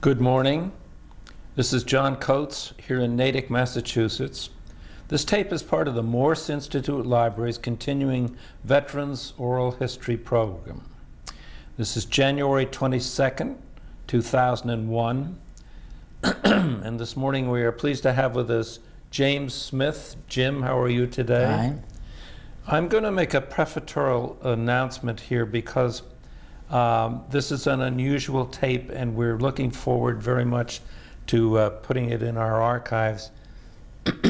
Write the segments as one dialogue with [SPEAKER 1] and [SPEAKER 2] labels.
[SPEAKER 1] Good morning. This is John Coates here in Natick, Massachusetts. This tape is part of the Morse Institute Library's continuing Veterans Oral History program. This is January 22nd, 2001. and this morning we are pleased to have with us James Smith. Jim, how are you today?
[SPEAKER 2] Fine.
[SPEAKER 1] I'm going to make a prefatory announcement here because um, this is an unusual tape and we're looking forward very much to uh, putting it in our archives.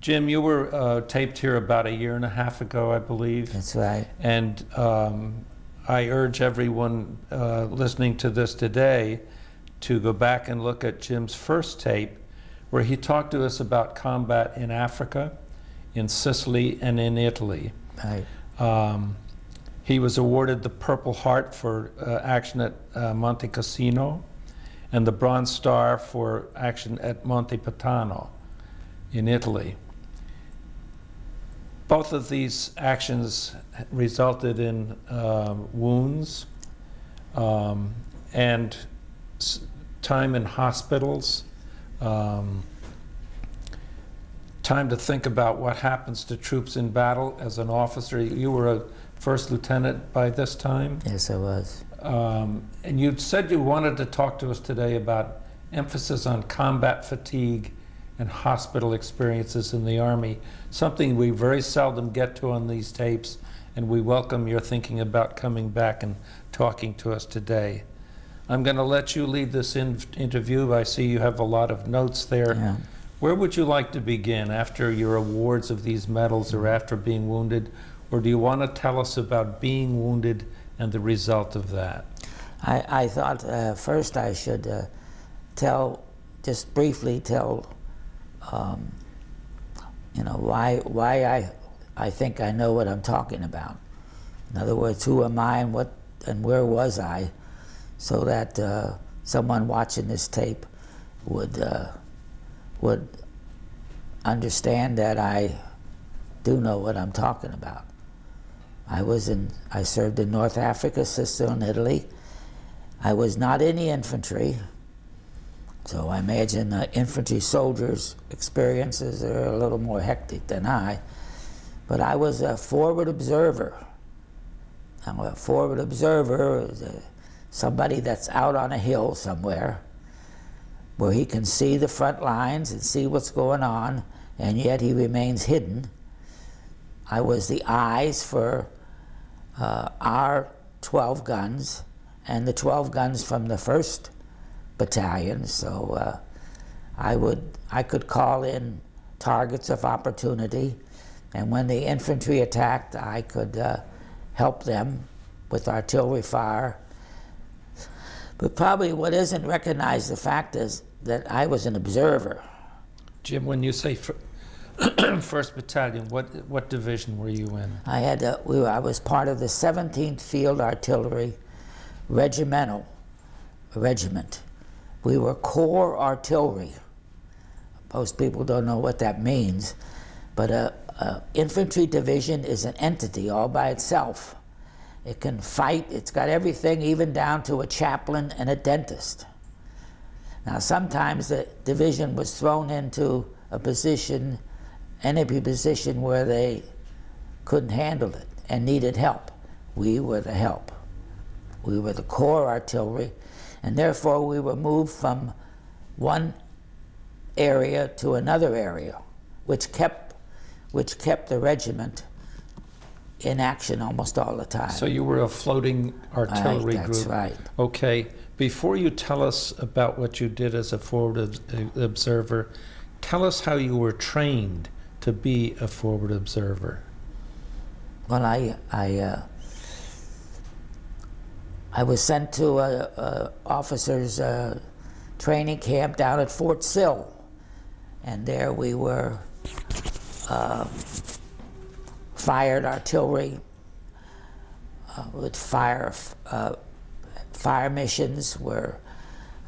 [SPEAKER 1] Jim, you were uh, taped here about a year and a half ago, I believe.
[SPEAKER 2] That's right.
[SPEAKER 1] And um, I urge everyone uh, listening to this today to go back and look at Jim's first tape where he talked to us about combat in Africa, in Sicily, and in Italy.
[SPEAKER 2] Right.
[SPEAKER 1] Um, he was awarded the Purple Heart for uh, action at uh, Monte Cassino and the Bronze Star for action at Monte Pantano in Italy. Both of these actions resulted in um, wounds um, and time in hospitals, um, time to think about what happens to troops in battle as an officer. You were a first lieutenant by this time.
[SPEAKER 2] Yes, I was.
[SPEAKER 1] Um, and you said you wanted to talk to us today about emphasis on combat fatigue and hospital experiences in the Army, something we very seldom get to on these tapes, and we welcome your thinking about coming back and talking to us today. I'm going to let you lead this in interview. I see you have a lot of notes there.
[SPEAKER 2] Yeah.
[SPEAKER 1] Where would you like to begin after your awards of these medals or after being wounded? Or do you want to tell us about being wounded and the result of that?
[SPEAKER 2] I, I thought uh, first I should uh, tell, just briefly tell, um, you know, why, why I, I think I know what I'm talking about. In other words, who am I and what and where was I, so that uh, someone watching this tape would uh, would understand that I do know what I'm talking about. I was in, I served in North Africa, Sicily, and Italy. I was not in the infantry, so I imagine uh, infantry soldiers' experiences are a little more hectic than I. But I was a forward observer. I'm a forward observer is a, somebody that's out on a hill somewhere where he can see the front lines and see what's going on, and yet he remains hidden. I was the eyes for uh, our 12 guns and the 12 guns from the first battalion. So uh, I would I could call in targets of opportunity, and when the infantry attacked, I could uh, help them with artillery fire. But probably what isn't recognized, the fact is that I was an observer.
[SPEAKER 1] Jim, when you say First Battalion, what what division were you in?
[SPEAKER 2] I had a, we were, I was part of the 17th Field Artillery Regimental Regiment. We were corps artillery. Most people don't know what that means, but a, a infantry division is an entity all by itself. It can fight. It's got everything, even down to a chaplain and a dentist. Now, sometimes the division was thrown into a position enemy position where they couldn't handle it and needed help. We were the help. We were the corps artillery, and therefore we were moved from one area to another area, which kept, which kept the regiment in action almost all the time.
[SPEAKER 1] So you were a floating artillery
[SPEAKER 2] right, that's
[SPEAKER 1] group.
[SPEAKER 2] right.
[SPEAKER 1] Okay. Before you tell us about what you did as a forward observer, tell us how you were trained to be a forward observer?
[SPEAKER 2] Well, I, I, uh, I was sent to a, a officer's uh, training camp down at Fort Sill, and there we were uh, fired artillery uh, with fire uh, fire missions where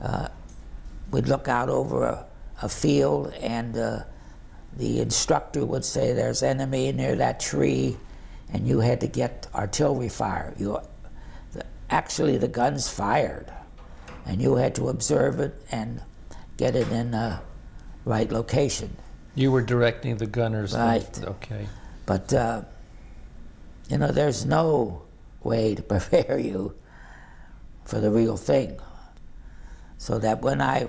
[SPEAKER 2] uh, we'd look out over a, a field and the instructor would say there's enemy near that tree and you had to get artillery fire. You, the, actually the guns fired and you had to observe it and get it in the right location.
[SPEAKER 1] You were directing the gunners.
[SPEAKER 2] Right.
[SPEAKER 1] Okay.
[SPEAKER 2] But, uh, you know, there's no way to prepare you for the real thing. So that when I,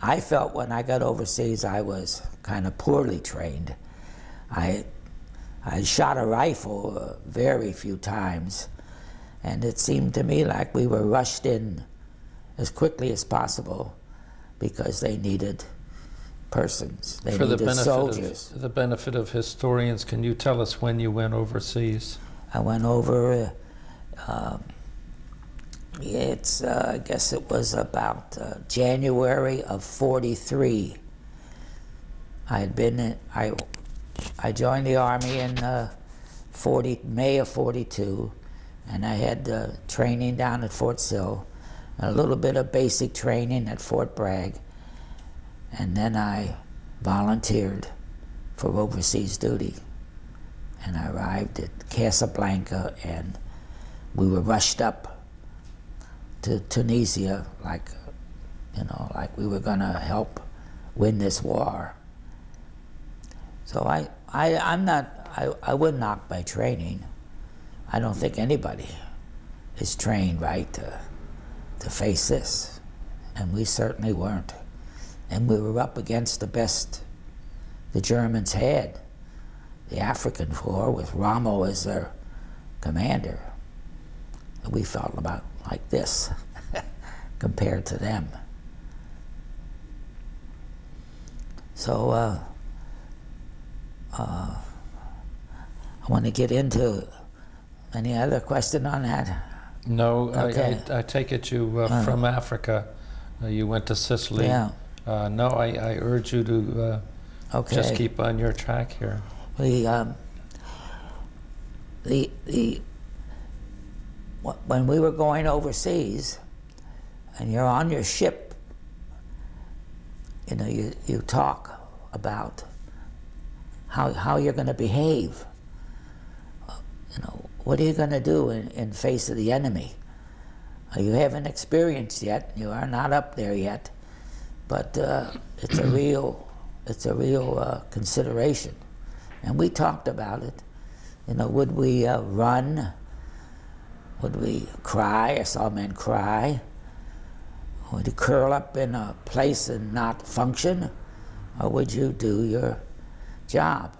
[SPEAKER 2] I felt when I got overseas, I was kind of poorly trained. I, I shot a rifle very few times, and it seemed to me like we were rushed in as quickly as possible because they needed persons. They
[SPEAKER 1] For the
[SPEAKER 2] needed
[SPEAKER 1] benefit
[SPEAKER 2] soldiers.
[SPEAKER 1] of the benefit of historians, can you tell us when you went overseas?
[SPEAKER 2] I went over. Uh, um, it's uh, I guess it was about uh, January of '43. I had been in, I I joined the army in uh, 40 May of '42, and I had uh, training down at Fort Sill, a little bit of basic training at Fort Bragg, and then I volunteered for overseas duty and I arrived at Casablanca, and we were rushed up to Tunisia, like, you know, like we were going to help win this war. So I, I, I'm not, I, I wouldn't knock my training. I don't think anybody is trained right to, to face this, and we certainly weren't. And we were up against the best the Germans had the African Corps with Rommel as their commander. We felt about like this compared to them. So uh, uh, I want to get into any other question on that.
[SPEAKER 1] No, I-
[SPEAKER 2] Okay.
[SPEAKER 1] I, I take it you, uh, from Africa, uh, you went to Sicily.
[SPEAKER 2] Yeah.
[SPEAKER 1] Uh, no, I, I urge you to uh,
[SPEAKER 2] Okay.
[SPEAKER 1] just keep on your track here.
[SPEAKER 2] the um, the the when we were going overseas, and you're on your ship, you know, you, you talk about how how you're going to behave. You know, what are you going to do in, in face of the enemy? You haven't experienced yet. You are not up there yet, but uh, it's a real it's a real uh, consideration and we talked about it. You know, would we uh, run? Would we cry? I saw men cry. Would you curl up in a place and not function? Or would you do your job?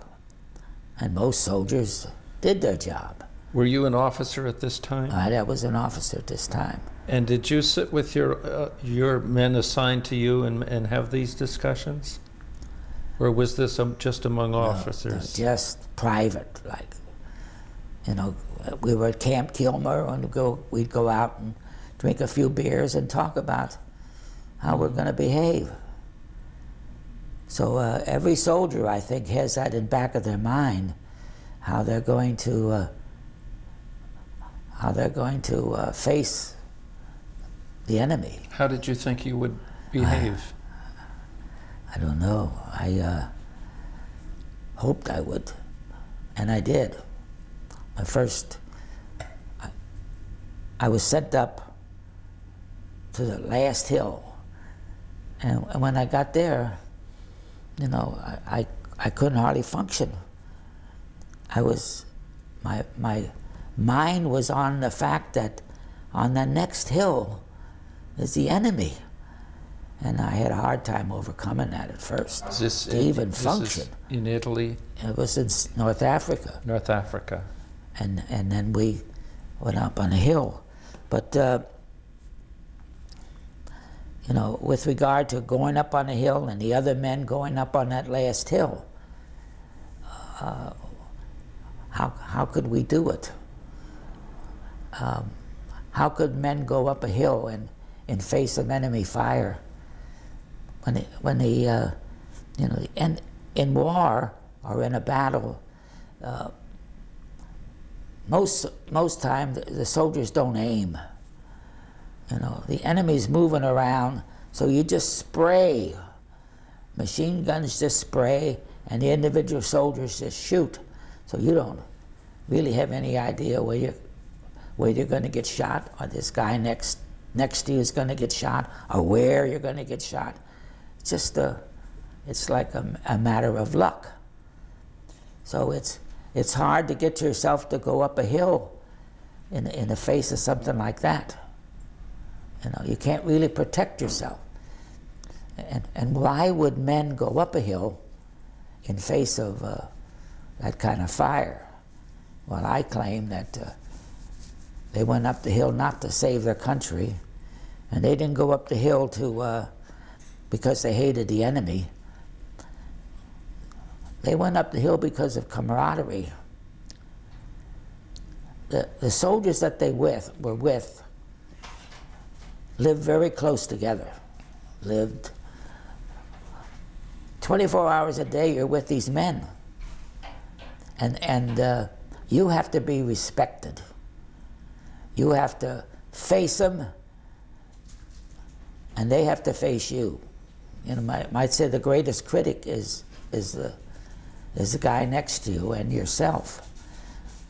[SPEAKER 2] And most soldiers did their job.
[SPEAKER 1] Were you an officer at this time?
[SPEAKER 2] I, I was an officer at this time.
[SPEAKER 1] And did you sit with your, uh, your men assigned to you and, and have these discussions? Or was this um, just among
[SPEAKER 2] No,
[SPEAKER 1] officers?
[SPEAKER 2] just private, like, you know, we were at Camp Kilmer and we'd go, we'd go out and drink a few beers and talk about how we're going to behave. So uh, every soldier, I think, has that in back of their mind, how they're going to, uh, how they're going to uh, face the enemy.
[SPEAKER 1] How did you think you would behave?
[SPEAKER 2] I don't know. I uh, hoped I would, and I did. First, I, I was sent up to the last hill, and, when I got there, you know, I, I, I couldn't hardly function. I was, my, my mind was on the fact that on the next hill is the enemy. And I had a hard time overcoming that at first.
[SPEAKER 1] Is this
[SPEAKER 2] to
[SPEAKER 1] in-
[SPEAKER 2] even function.
[SPEAKER 1] in Italy,
[SPEAKER 2] It was in North Africa,
[SPEAKER 1] North Africa.
[SPEAKER 2] And and then we went up on a hill. But uh, you know, with regard to going up on a hill and the other men going up on that last hill, uh, how how could we do it? Um, how could men go up a hill and in face of enemy fire? When when the uh, you know in in war or in a battle, uh, most most time the, the soldiers don't aim. You know the enemy's moving around, so you just spray. Machine guns just spray, and the individual soldiers just shoot. So you don't really have any idea where you where you're going to get shot or this guy next next to you is going to get shot or where you're going to get shot. It's just a, it's like a, a matter of luck. So it's, it's hard to get yourself to go up a hill in, in the face of something like that. You know, you can't really protect yourself. And, and why would men go up a hill in face of uh, that kind of fire? Well, I claim that uh, they went up the hill not to save their country, and they didn't go up the hill to uh, because they hated the enemy. They went up the hill because of camaraderie. The, the soldiers that they with were with lived very close together. Lived 24 hours a day. You're with these men, and and uh, you have to be respected. You have to face them, and they have to face you. You know, might, might say the greatest critic is is the is the guy next to you and yourself.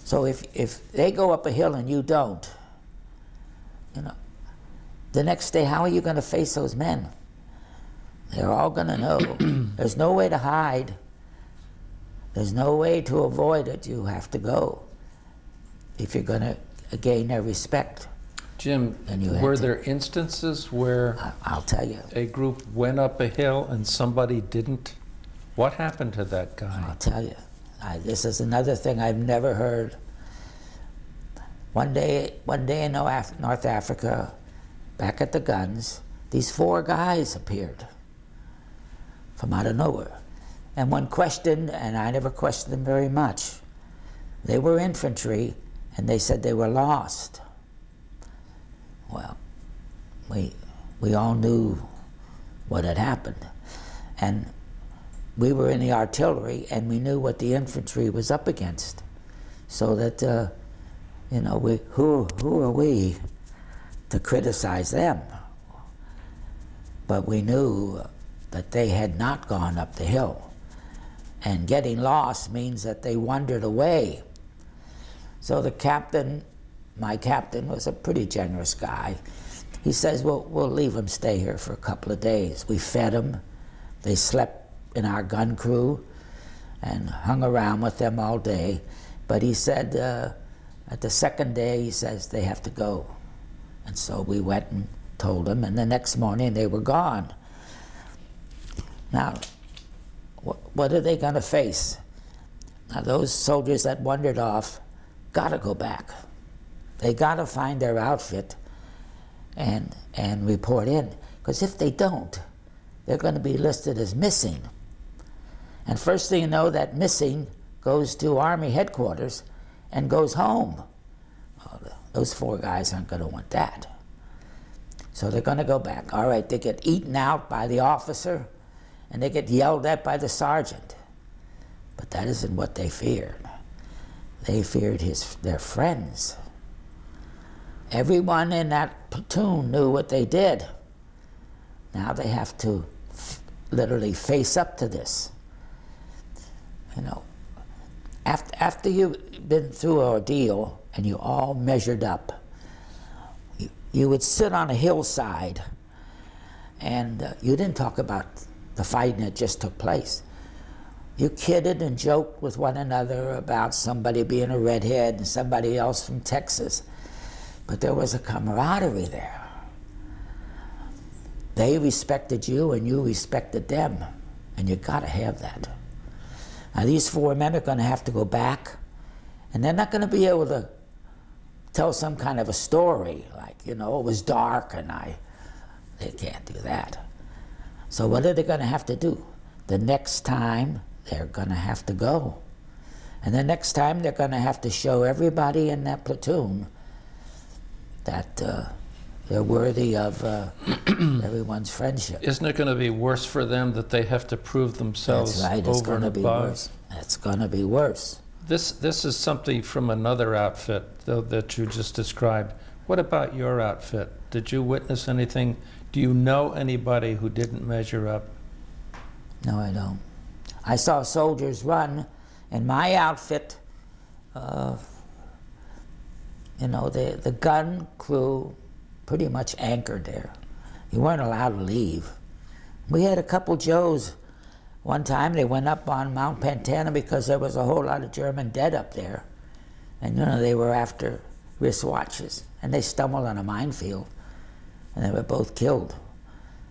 [SPEAKER 2] So if if they go up a hill and you don't, you know, the next day how are you going to face those men? They're all going to know. There's no way to hide. There's no way to avoid it. You have to go if you're going to gain their respect.
[SPEAKER 1] Jim,
[SPEAKER 2] you
[SPEAKER 1] were
[SPEAKER 2] to-
[SPEAKER 1] there instances where
[SPEAKER 2] I'll tell you.
[SPEAKER 1] a group went up a hill and somebody didn't? What happened to that guy?
[SPEAKER 2] I'll tell you. I, this is another thing I've never heard. One day, one day in North Africa, back at the guns, these four guys appeared from out of nowhere. And when questioned, and I never questioned them very much. They were infantry, and they said they were lost. Well, we, we all knew what had happened. And we were in the artillery and we knew what the infantry was up against. So that, uh, you know, we, who, who are we to criticize them? But we knew that they had not gone up the hill. And getting lost means that they wandered away. So the captain, my captain, was a pretty generous guy. He says, well, we'll leave them stay here for a couple of days. We fed them. They slept in our gun crew and hung around with them all day. But he said, uh, at the second day, he says, they have to go. And so we went and told them, and the next morning they were gone. Now, wh- what are they going to face? Now, those soldiers that wandered off got to go back. They got to find their outfit and, and report in. Because if they don't, they're going to be listed as missing. And first thing you know, that missing goes to Army headquarters and goes home. Well, those four guys aren't going to want that. So they're going to go back. All right, they get eaten out by the officer and they get yelled at by the sergeant. But that isn't what they feared. They feared his, their friends. Everyone in that platoon knew what they did. Now they have to literally face up to this. You know, after, after you've been through an ordeal and you all measured up, you, you would sit on a hillside and uh, you didn't talk about the fighting that just took place. You kidded and joked with one another about somebody being a redhead and somebody else from Texas. But there was a camaraderie there. They respected you and you respected them. And you got to have that. Now, these four men are going to have to go back, and they're not going to be able to tell some kind of a story like, you know, it was dark and I. They can't do that. So, what are they going to have to do? The next time, they're going to have to go. And the next time, they're going to have to show everybody in that platoon that uh, they're worthy of uh, everyone's friendship.
[SPEAKER 1] Isn't it going to be worse for them that they have to prove themselves
[SPEAKER 2] That's right, it's
[SPEAKER 1] over
[SPEAKER 2] going
[SPEAKER 1] and
[SPEAKER 2] to be
[SPEAKER 1] above?
[SPEAKER 2] worse. It's going to be worse.
[SPEAKER 1] This, this is something from another outfit though, that you just described. What about your outfit? Did you witness anything? Do you know anybody who didn't measure up?
[SPEAKER 2] No, I don't. I saw soldiers run in my outfit. Uh, you know, the, the gun crew pretty much anchored there. You weren't allowed to leave. We had a couple Joes. One time they went up on Mount Pantano because there was a whole lot of German dead up there. And you know, they were after wristwatches. And they stumbled on a minefield and they were both killed.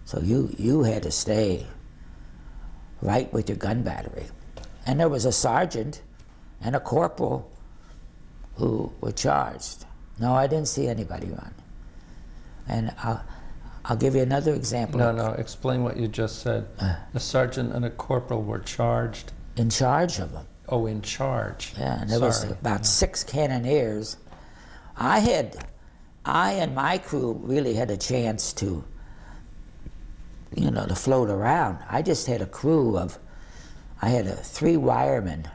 [SPEAKER 2] So you, you had to stay right with your gun battery. And there was a sergeant and a corporal who were charged. No, I didn't see anybody run. And I'll, I'll give you another example.
[SPEAKER 1] No, no, explain what you just said. Uh. A sergeant and a corporal were charged.
[SPEAKER 2] In charge of them.
[SPEAKER 1] Oh, in charge.
[SPEAKER 2] Yeah, and there was
[SPEAKER 1] Sorry.
[SPEAKER 2] about six cannoneers. I had, I and my crew really had a chance to, you know, to float around. I just had a crew of, I had a, three wiremen,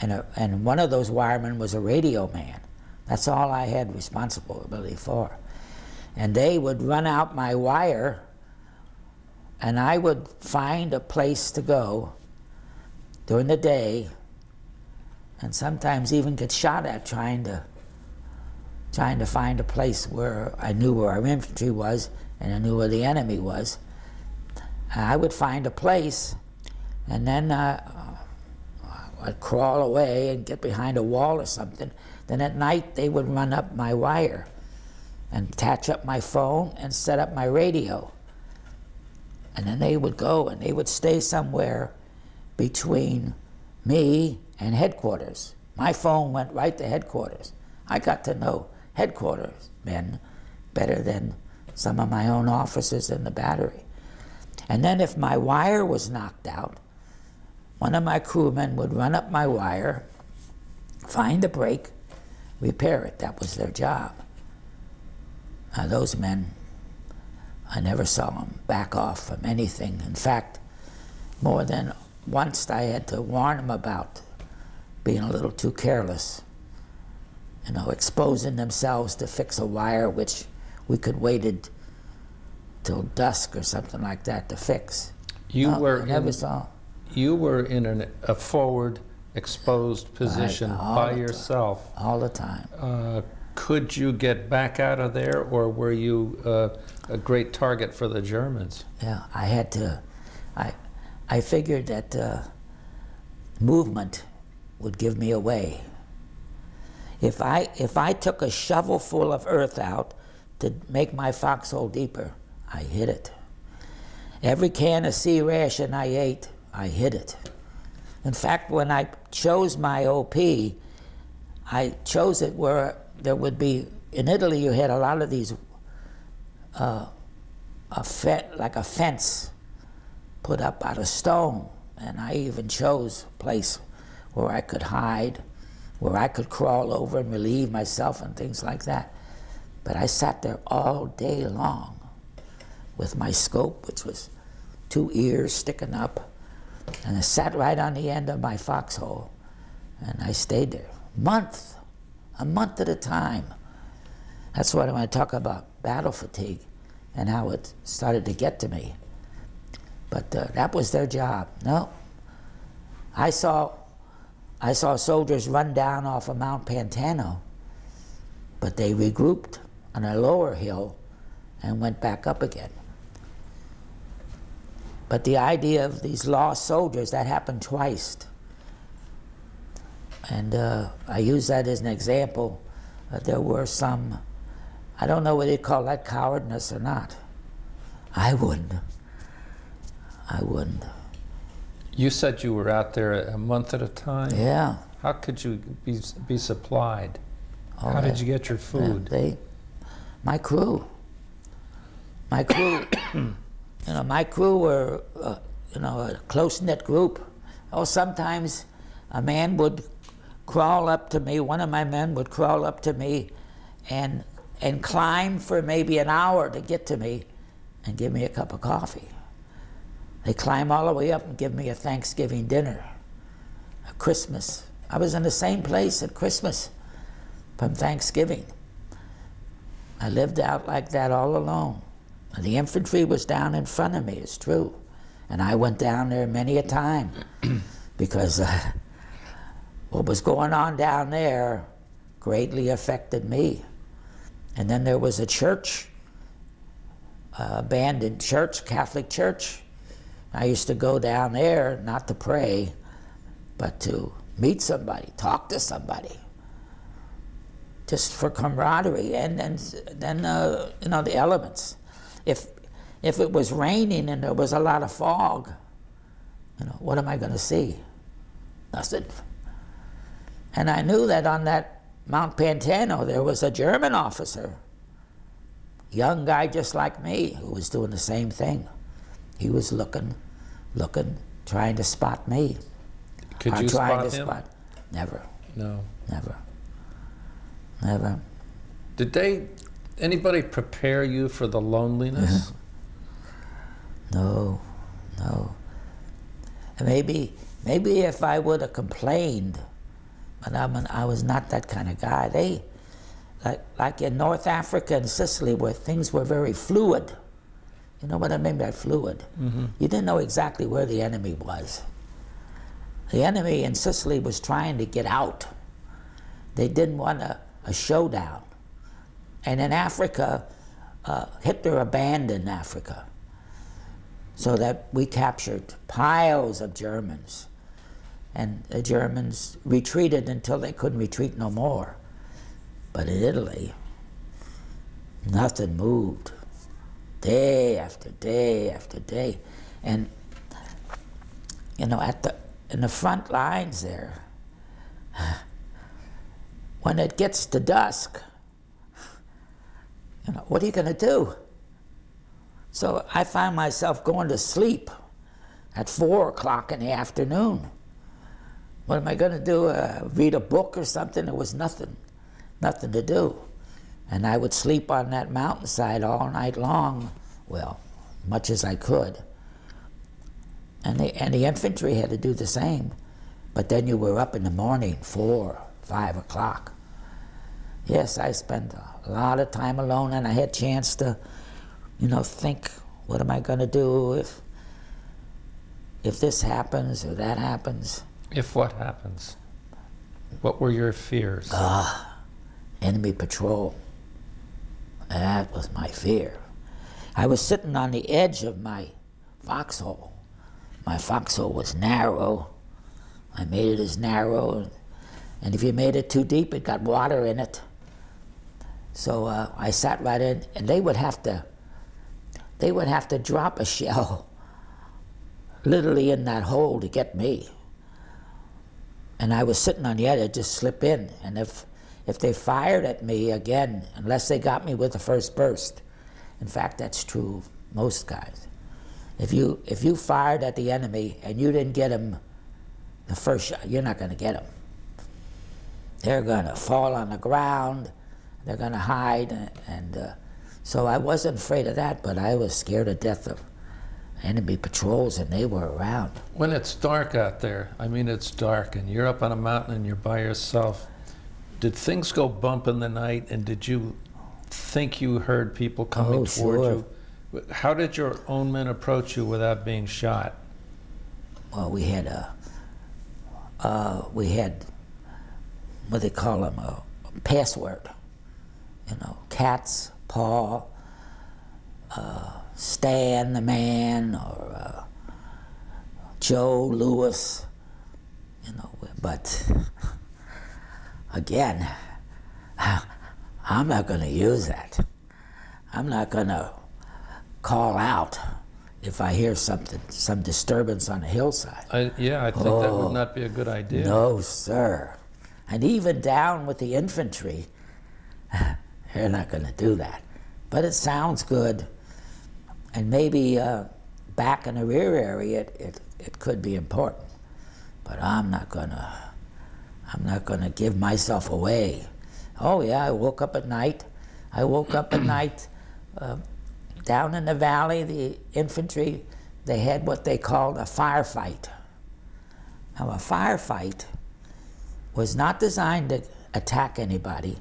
[SPEAKER 2] and a, and one of those wiremen was a radio man. That's all I had responsibility for. And they would run out my wire, and I would find a place to go during the day and sometimes even get shot at trying to trying to find a place where I knew where our infantry was and I knew where the enemy was. And I would find a place and then uh, I'd crawl away and get behind a wall or something. Then at night they would run up my wire and attach up my phone and set up my radio. And then they would go and they would stay somewhere between me and headquarters. My phone went right to headquarters. I got to know headquarters men better than some of my own officers in the battery. And then if my wire was knocked out, one of my crewmen would run up my wire, find the break, repair it. That was their job. Now, those men, I never saw them back off from anything. In fact, more than once I had to warn them about being a little too careless. You know, exposing themselves to fix a wire which we could waited till dusk or something like that to fix.
[SPEAKER 1] You
[SPEAKER 2] No,
[SPEAKER 1] were
[SPEAKER 2] I never
[SPEAKER 1] in,
[SPEAKER 2] saw.
[SPEAKER 1] you were in an, a forward exposed position
[SPEAKER 2] all
[SPEAKER 1] by
[SPEAKER 2] the time.
[SPEAKER 1] yourself.
[SPEAKER 2] all the time.
[SPEAKER 1] Uh, could you get back out of there, or were you uh, a great target for the Germans?
[SPEAKER 2] Yeah, I had to. I, I figured that uh, movement would give me away. If I if I took a shovel full of earth out to make my foxhole deeper, I hit it. Every can of C ration I ate, I hit it. In fact, when I chose my OP, I chose it where there would be in Italy. You had a lot of these uh, a like a fence put up out of stone, and I even chose a place where I could hide, where I could crawl over and relieve myself and things like that. But I sat there all day long with my scope, which was two ears sticking up, and I sat right on the end of my foxhole, and I stayed there month, a month at a time. That's what I want to talk about battle fatigue and how it started to get to me. But uh, that was their job. No, I saw, I saw soldiers run down off of Mount Pantano, but they regrouped on a lower hill and went back up again. But the idea of these lost soldiers, that happened twice. And uh, I use that as an example. Uh, there were some, I don't know whether you call that cowardness or not. I wouldn't. I wouldn't.
[SPEAKER 1] You said you were out there a month at a time.
[SPEAKER 2] Yeah.
[SPEAKER 1] How could you be be supplied?
[SPEAKER 2] Oh,
[SPEAKER 1] How did you get your food?
[SPEAKER 2] They, my crew. My crew. you know, my crew were, uh, you know, a close knit group. Oh, sometimes a man would crawl up to me. One of my men would crawl up to me, and and climb for maybe an hour to get to me, and give me a cup of coffee. They climb all the way up and give me a Thanksgiving dinner, a Christmas. I was in the same place at Christmas from Thanksgiving. I lived out like that all alone. And the infantry was down in front of me, it's true. And I went down there many a time because uh, what was going on down there greatly affected me. And then there was a church, uh, abandoned church, Catholic church. I used to go down there not to pray, but to meet somebody, talk to somebody, just for camaraderie. And then, then uh, you know, the elements. If if it was raining and there was a lot of fog, you know, what am I going to see? Nothing. And I knew that on that Mount Pantano there was a German officer, young guy just like me, who was doing the same thing. He was looking, looking, trying to spot me.
[SPEAKER 1] Could you spot
[SPEAKER 2] to
[SPEAKER 1] him?
[SPEAKER 2] spot. Never,
[SPEAKER 1] No.
[SPEAKER 2] never, never.
[SPEAKER 1] Did they, anybody prepare you for the loneliness?
[SPEAKER 2] Uh-huh. No, no. Maybe, maybe if I would have complained, but I'm an, I was not that kind of guy. They, like, like in North Africa and Sicily, where things were very fluid. You know what I mean by fluid? You didn't know exactly where the enemy was. The enemy in Sicily was trying to get out. They didn't want a, a showdown. And in Africa, uh, Hitler abandoned Africa so that we captured piles of Germans. And the Germans retreated until they couldn't retreat no more. But in Italy, nothing moved. Day after day after day. And, you know, at the, in the front lines there, when it gets to dusk, you know, what are you going to do? So I find myself going to sleep at four o'clock in the afternoon. What am I going to do? Uh, read a book or something? There was nothing, nothing to do. And I would sleep on that mountainside all night long, well, much as I could. And the, and the infantry had to do the same. But then you were up in the morning, four, five o'clock. Yes, I spent a lot of time alone and I had chance to you know, think, what am I going to do if, if this happens or that happens?
[SPEAKER 1] If what happens? What were your fears?
[SPEAKER 2] Ah, Enemy patrol. That was my fear. I was sitting on the edge of my foxhole. My foxhole was narrow. I made it as narrow, and if you made it too deep, it got water in it. So uh, I sat right in, and they would have to they would have to drop a shell literally in that hole to get me. And I was sitting on the edge, I'd just slip in. And if, if they fired at me again, unless they got me with the first burst, in fact, that's true of most guys. If you, if you fired at the enemy and you didn't get him the first shot, you're not going to get him. They're going to fall on the ground, they're going to hide, and, and uh, so I wasn't afraid of that, but I was scared to death of enemy patrols, and they were around.
[SPEAKER 1] When it's dark out there, I mean, it's dark, and you're up on a mountain and you're by yourself, did things go bump in the night, and did you think you heard people coming
[SPEAKER 2] Oh,
[SPEAKER 1] toward
[SPEAKER 2] sure.
[SPEAKER 1] you? How did your own men approach you without being shot?
[SPEAKER 2] Well, we had a, uh, we had, what they call them, a, a password. You know, Cats, paw, uh, Stan the man, or uh, Joe Louis. You know, but again, I'm not going to use that. I'm not going to call out if I hear something, some disturbance on a hillside.
[SPEAKER 1] I, yeah, I think that
[SPEAKER 2] Oh,
[SPEAKER 1] would not be a good idea.
[SPEAKER 2] No, sir. And even down with the infantry, they're not going to do that. But it sounds good. And maybe uh, back in the rear area, it, it, it could be important. But I'm not going to, I'm not to give myself away. Oh, yeah, I woke up at night. I woke up at night uh, down in the valley, the infantry, they had what they called a firefight. Now, a firefight was not designed to attack anybody,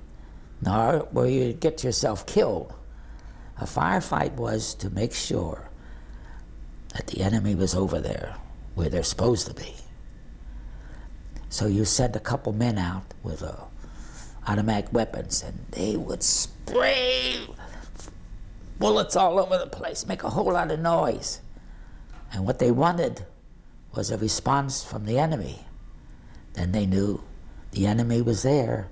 [SPEAKER 2] nor where you get yourself killed. A firefight was to make sure that the enemy was over there where they're supposed to be. So you send a couple men out with a, automatic weapons, and they would spray bullets all over the place, make a whole lot of noise. And what they wanted was a response from the enemy. Then they knew the enemy was there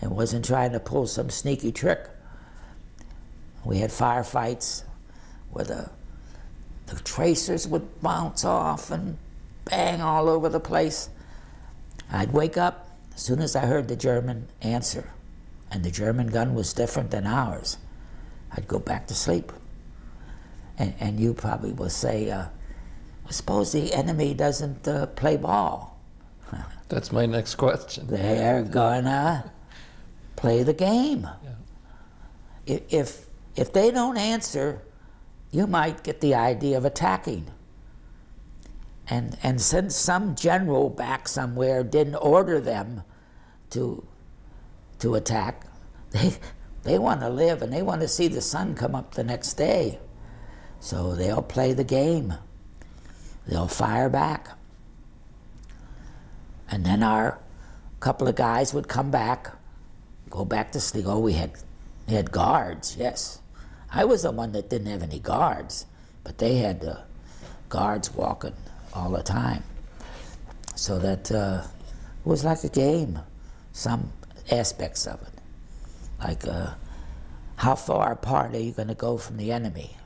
[SPEAKER 2] and wasn't trying to pull some sneaky trick. We had firefights where the, the tracers would bounce off and bang all over the place. I'd wake up as soon as I heard the German answer, and the German gun was different than ours. I'd go back to sleep. And, and you probably will say, uh, suppose the enemy doesn't uh, play ball.
[SPEAKER 1] That's my next question.
[SPEAKER 2] They're gonna play the game.
[SPEAKER 1] Yeah.
[SPEAKER 2] If, if they don't answer, you might get the idea of attacking. And, and since some general back somewhere didn't order them to, to attack, they, they want to live and they want to see the sun come up the next day. So they'll play the game. They'll fire back. And then our couple of guys would come back, go back to sleep. Oh, we had, we had guards, yes. I was the one that didn't have any guards, but they had uh, guards walking all the time. So that uh, it was like a game, some aspects of it. Like, uh, how far apart are you going to go from the enemy?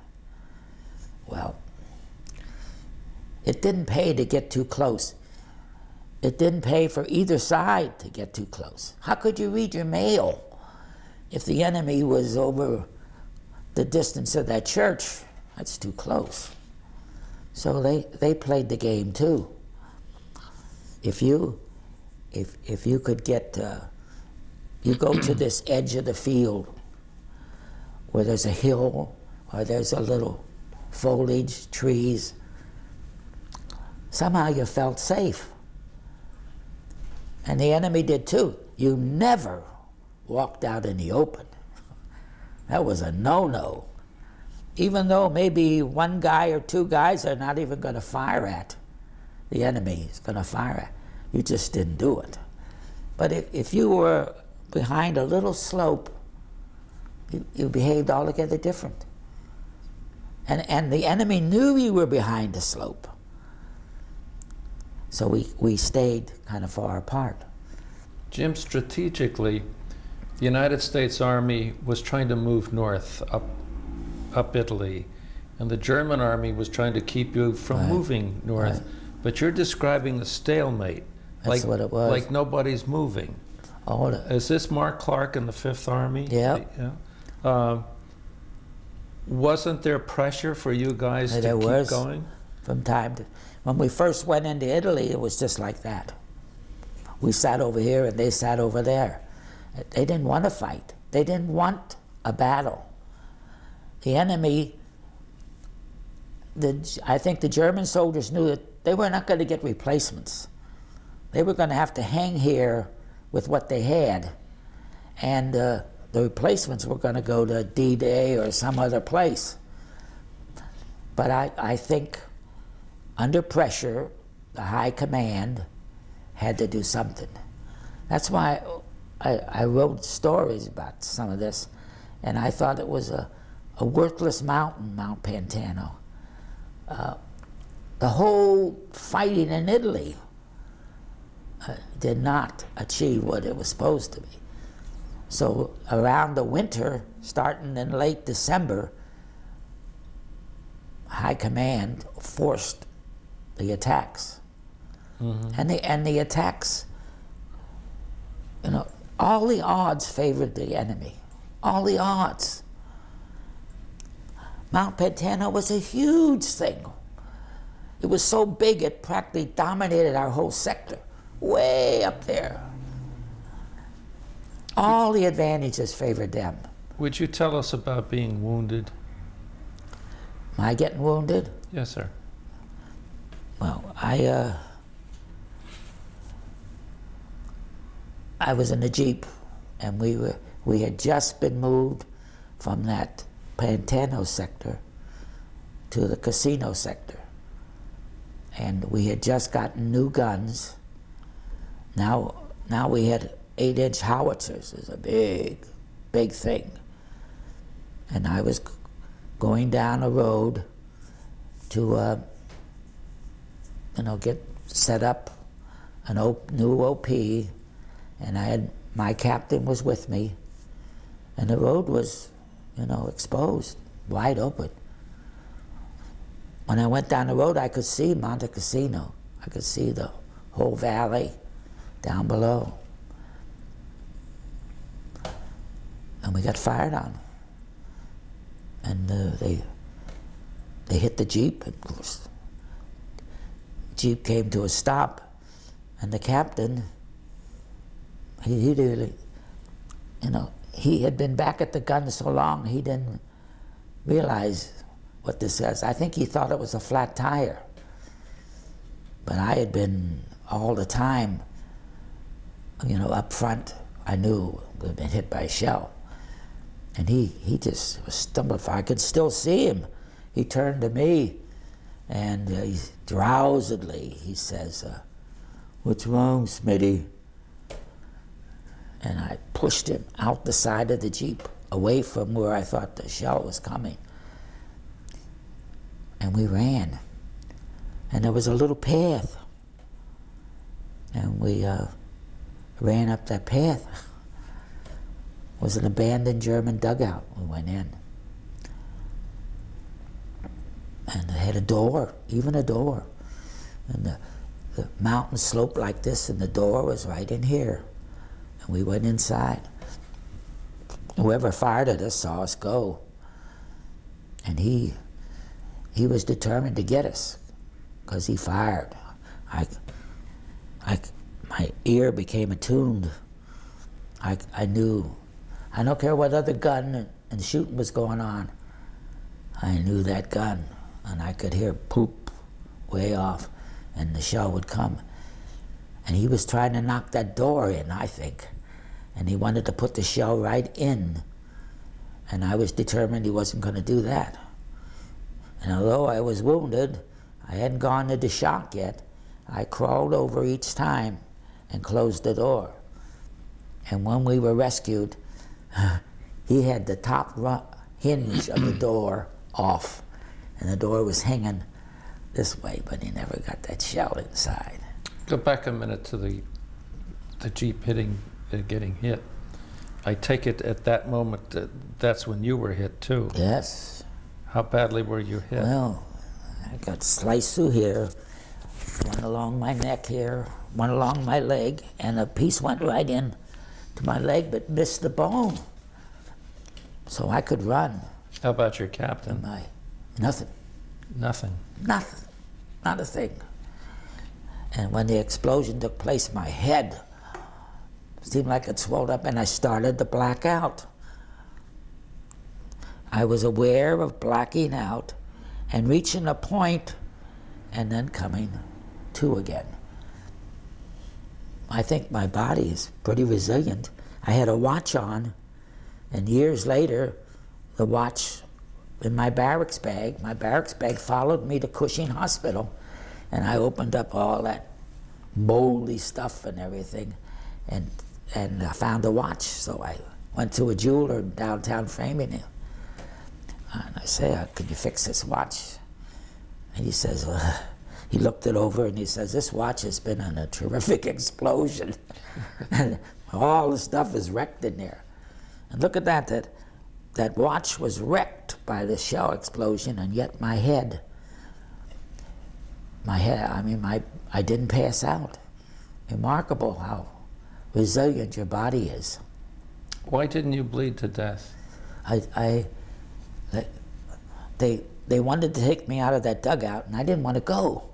[SPEAKER 2] Well, it didn't pay to get too close. It didn't pay for either side to get too close. How could you read your mail if the enemy was over the distance of that church? That's too close. So they, they played the game too. If you, if, if you could get, uh, you go to this edge of the field where there's a hill or there's a little foliage, trees, somehow you felt safe. And the enemy did too. You never walked out in the open. That was a no-no. Even though maybe one guy or two guys are not even going to fire at, the enemy is going to fire at. You just didn't do it. But if, if you were behind a little slope, you, you behaved altogether different. And, and the enemy knew you were behind the slope. So we, we stayed kind of far apart.
[SPEAKER 1] Jim, strategically, the United States Army was trying to move north up, up Italy, and the German Army was trying to keep you from
[SPEAKER 2] Right.
[SPEAKER 1] moving north.
[SPEAKER 2] Right.
[SPEAKER 1] But you're describing a stalemate,
[SPEAKER 2] That's
[SPEAKER 1] like
[SPEAKER 2] what it was.
[SPEAKER 1] like nobody's moving.
[SPEAKER 2] All the,
[SPEAKER 1] Is this Mark Clark in the Fifth Army?
[SPEAKER 2] Yeah.
[SPEAKER 1] Yeah. Um, wasn't there pressure for you guys
[SPEAKER 2] Yeah,
[SPEAKER 1] to
[SPEAKER 2] there
[SPEAKER 1] keep
[SPEAKER 2] was.
[SPEAKER 1] going?
[SPEAKER 2] from time to when we first went into Italy, it was just like that. We sat over here and they sat over there. They didn't want to fight. They didn't want a battle. The enemy, the, I think the German soldiers knew that they were not going to get replacements. They were going to have to hang here with what they had, and uh, the replacements were going to go to D-Day or some other place. But I, I think under pressure, the high command had to do something. That's why I, I wrote stories about some of this, and I thought it was a, a worthless mountain, Mount Pantano. Uh, the whole fighting in Italy uh, did not achieve what it was supposed to be. So around the winter, starting in late December, High Command forced the attacks. And the and the attacks, you know, all the odds favored the enemy. All the odds. Mount Pantano was a huge thing. It was so big it practically dominated our whole sector, way up there. All the advantages favored them.
[SPEAKER 1] Would you tell us about being wounded?
[SPEAKER 2] Am I getting wounded?
[SPEAKER 1] Yes, sir.
[SPEAKER 2] Well, I uh, I was in a jeep, and we were we had just been moved from that Pantano sector to the Cassino sector, and we had just gotten new guns. Now, now we had eight inch howitzers. It was a big, big thing. And I was going down a road to, uh, you know, get set up an op- new OP, and I had my captain was with me, and the road was, you know, exposed, wide open. When I went down the road, I could see Monte Cassino. I could see the whole valley down below. And we got fired on. And uh, they they hit the jeep. Jeep came to a stop, and the captain. He, he really, you know, he had been back at the gun so long he didn't realize what this was. I think he thought it was a flat tire. But I had been all the time, you know, up front. I knew we'd been hit by a shell. And he, he just was stumbling. I could still see him. He turned to me and uh, he, drowsily he says, uh, What's wrong, Smitty? And I pushed him out the side of the Jeep, away from where I thought the shell was coming. And we ran. And there was a little path. And we uh, ran up that path. It was an abandoned German dugout. We went in. And it had a door, even a door. And the, the mountain sloped like this, and the door was right in here. We went inside. Whoever fired at us saw us go. And he, he was determined to get us because he fired. I, I, my ear became attuned. I, I knew. I don't care what other gun and, and shooting was going on. I knew that gun, and I could hear poop way off, and the shell would come. And he was trying to knock that door in, I think. And he wanted to put the shell right in. And I was determined he wasn't going to do that. And although I was wounded, I hadn't gone into shock yet. I crawled over each time and closed the door. And when we were rescued, he had the top hinge of the door off, and the door was hanging this way, but he never got that shell inside.
[SPEAKER 1] Go back a minute to the, the Jeep hitting, getting hit. I take it at that moment, that that's when you were hit too.
[SPEAKER 2] Yes.
[SPEAKER 1] How badly were you hit?
[SPEAKER 2] Well, I got sliced through here, one along my neck here, one along my leg, and a piece went right in to my leg but missed the bone. So I could run.
[SPEAKER 1] How about your captain?
[SPEAKER 2] My nothing,
[SPEAKER 1] Nothing.
[SPEAKER 2] nothing, not a thing. And when the explosion took place, my head seemed like it swelled up, and I started to black out. I was aware of blacking out and reaching a point and then coming to again. I think my body is pretty resilient. I had a watch on, and years later, the watch in my barracks bag, my barracks bag followed me to Cushing Hospital, and I opened up all that moldy stuff and everything, and and I found a watch. So I went to a jeweler downtown Framingham, and I say, uh, "Can you fix this watch?" And he says, well, he looked it over and he says, "This watch has been in a terrific explosion, and all the stuff is wrecked in there." And look at that, that that watch was wrecked by the shell explosion, and yet my head, my head, I mean, my, I didn't pass out. Remarkable how resilient your body is.
[SPEAKER 1] Why didn't you bleed to death?
[SPEAKER 2] I, I, they, they wanted to take me out of that dugout, and I didn't want to go.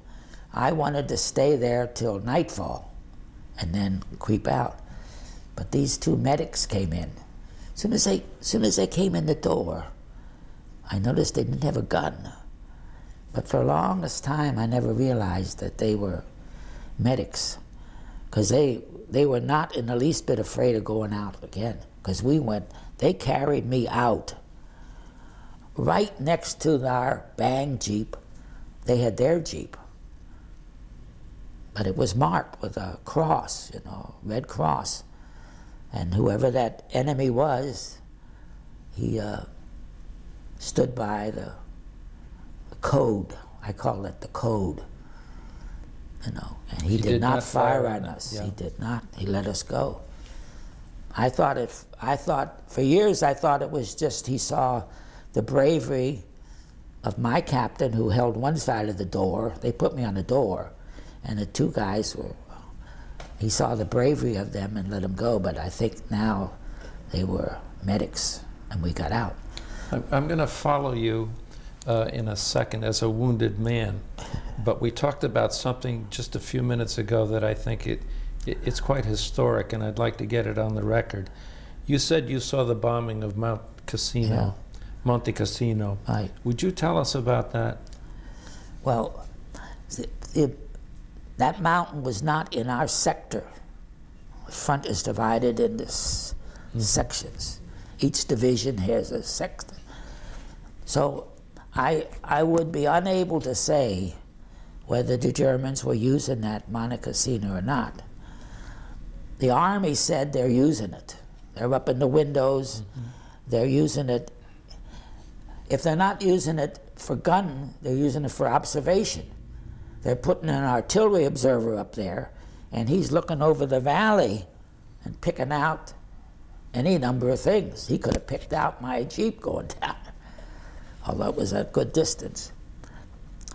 [SPEAKER 2] I wanted to stay there till nightfall, and then creep out. But these two medics came in. As soon as they, as soon as they came in the door, I noticed they didn't have a gun. But for the longest time, I never realized that they were medics, because they they were not in the least bit afraid of going out again. Because we went, they carried me out. Right next to our bang jeep, they had their jeep, but it was marked with a cross, you know, red cross. And whoever that enemy was, he uh, stood by the, the code. I call it the code. You know, and he, did, not, fire on us.
[SPEAKER 1] yeah.
[SPEAKER 2] He did not. He let us go. I thought if I thought for years I thought it was just he saw the bravery of my captain who held one side of the door. They put me on the door, and the two guys were. He saw the bravery of them and let them go. But I think now they were medics, and we got out.
[SPEAKER 1] I'm, I'm going to follow you uh, in a second as a wounded man, but we talked about something just a few minutes ago that I think it, it it's quite historic, and I'd like to get it on the record. You said you saw the bombing of Mount Cassino, Monte Cassino.
[SPEAKER 2] Right.
[SPEAKER 1] Would you tell us about that?
[SPEAKER 2] Well, the, the, that mountain was not in our sector. The front is divided into s- sections. Each division has a sector. So I, I would be unable to say whether the Germans were using that Monte Cassino or not. The Army said they're using it. They're up in the windows. Mm-hmm. They're using it. If they're not using it for gun, they're using it for observation. They're putting an artillery observer up there, and he's looking over the valley and picking out any number of things. He could have picked out my Jeep going down, although it was a good distance.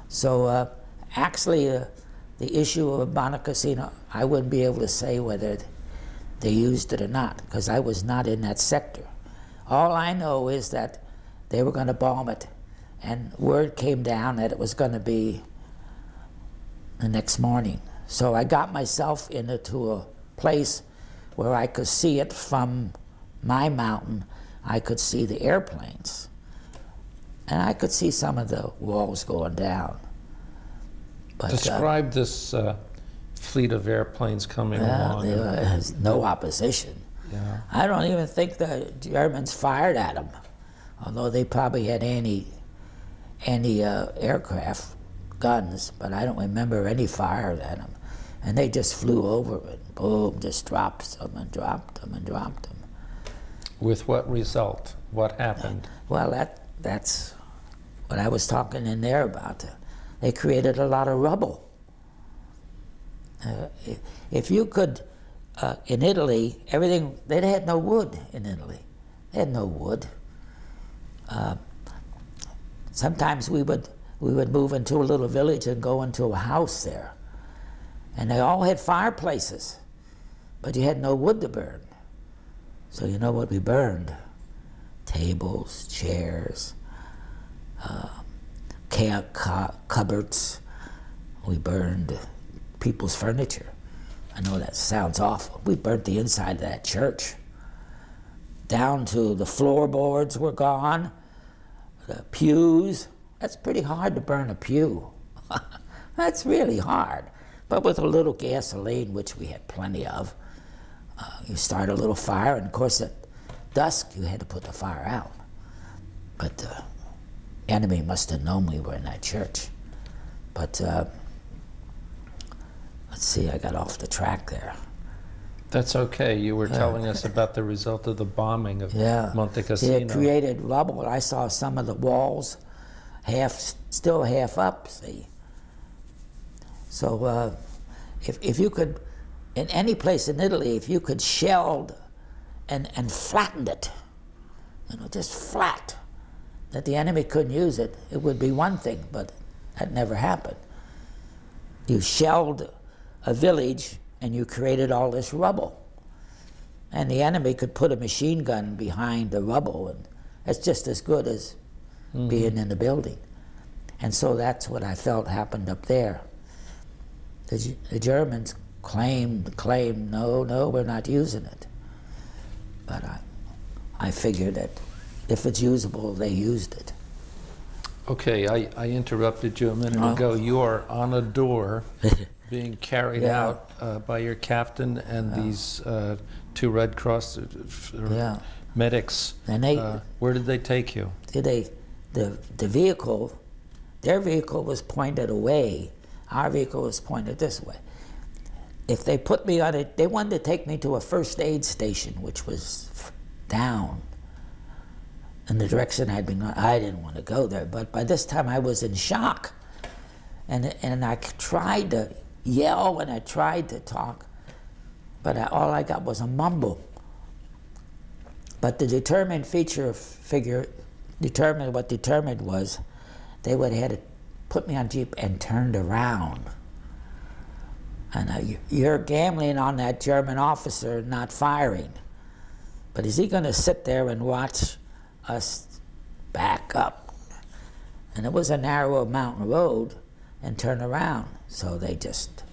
[SPEAKER 2] So uh, actually, uh, the issue of Monte I wouldn't be able to say whether they used it or not, because I was not in that sector. All I know is that they were going to bomb it, and word came down that it was going to be the next morning. So I got myself into a place where I could see it from my mountain. I could see the airplanes, and I could see some of the walls going down. But uh,
[SPEAKER 1] Describe this uh, fleet of airplanes coming
[SPEAKER 2] yeah,
[SPEAKER 1] along.
[SPEAKER 2] there was no opposition.
[SPEAKER 1] Yeah.
[SPEAKER 2] I don't even think the Germans fired at them, although they probably had any, anti uh, aircraft guns, but I don't remember any fire at them. And they just flew over it, boom, just dropped them and dropped them and dropped them.
[SPEAKER 1] With what result? What happened?
[SPEAKER 2] Well, that that's what I was talking in there about. They created a lot of rubble. Uh, if, if you could, uh, in Italy, everything, they had no wood in Italy. They had no wood. Uh, sometimes we would, we would move into a little village and go into a house there. And they all had fireplaces, but you had no wood to burn. So you know what we burned? Tables, chairs, uh, cupboards. We burned people's furniture. I know that sounds awful. We burnt the inside of that church. Down to the floorboards were gone, the pews. That's pretty hard to burn a pew. That's really hard. But with a little gasoline, which we had plenty of, uh, you start a little fire, and of course at dusk you had to put the fire out. But the enemy must have known we were in that church. But uh, let's see, I got off the track there.
[SPEAKER 1] That's okay. You were telling us about the result of the bombing of
[SPEAKER 2] Yeah.
[SPEAKER 1] Monte
[SPEAKER 2] It created rubble. I saw some of the walls half, still half up, see. So uh, if, if you could, in any place in Italy, if you could shelled and, and flattened it, you know, just flat, that the enemy couldn't use it, it would be one thing, but that never happened. You shelled a village and you created all this rubble. And the enemy could put a machine gun behind the rubble, and that's just as good as mm-hmm. being in the building. And so that's what I felt happened up there. The, the Germans claimed, claimed, no, no, we're not using it. But I, I figured that if it's usable, they used it.
[SPEAKER 1] Okay, I, I interrupted you a minute
[SPEAKER 2] Oh.
[SPEAKER 1] ago. You are on a door being carried
[SPEAKER 2] Yeah.
[SPEAKER 1] out uh, by your captain and these uh, two Red Cross uh,
[SPEAKER 2] Yeah.
[SPEAKER 1] medics.
[SPEAKER 2] And they,
[SPEAKER 1] Uh, where did they take you?
[SPEAKER 2] did they, the, the vehicle, their vehicle was pointed away. Our vehicle was pointed this way. if they put me on it, they wanted to take me to a first aid station, which was down in the direction I'd been going. I didn't want to go there, but by this time I was in shock. And, and I tried to yell and I tried to talk, but I, all I got was a mumble. But the determined feature figure determined what determined was they would have had to put me on Jeep and turned around. And uh, you're gambling on that German officer not firing. But is he going to sit there and watch us back up? And it was a narrow mountain road and turn around. So they just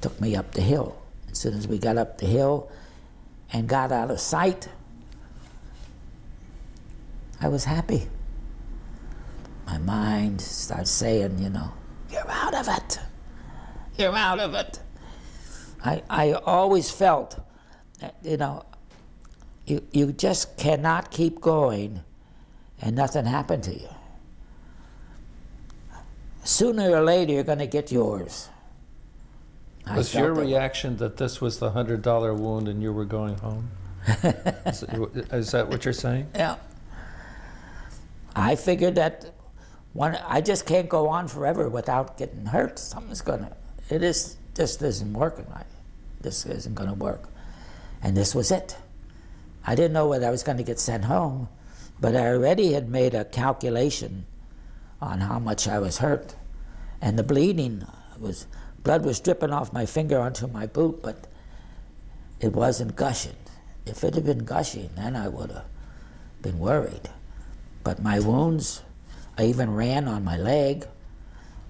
[SPEAKER 2] took me up the hill. As soon as we got up the hill and got out of sight, I was happy. My mind starts saying, you know, you're out of it. You're out of it. I, I always felt that, you know, you, you just cannot keep going and nothing happened to you. Sooner or later, you're going to get yours. I
[SPEAKER 1] Was your reaction that this was the hundred dollar wound and you were going home? is, is that what you're saying?
[SPEAKER 2] Yeah. I figured that one, I just can't go on forever without getting hurt. Something's gonna, it is, just isn't working. I, this isn't gonna work. And this was it. I didn't know whether I was gonna get sent home, but I already had made a calculation on how much I was hurt. And the bleeding was, blood was dripping off my finger onto my boot, but it wasn't gushing. If it had been gushing, then I would have been worried. But my wounds, I even ran on my leg,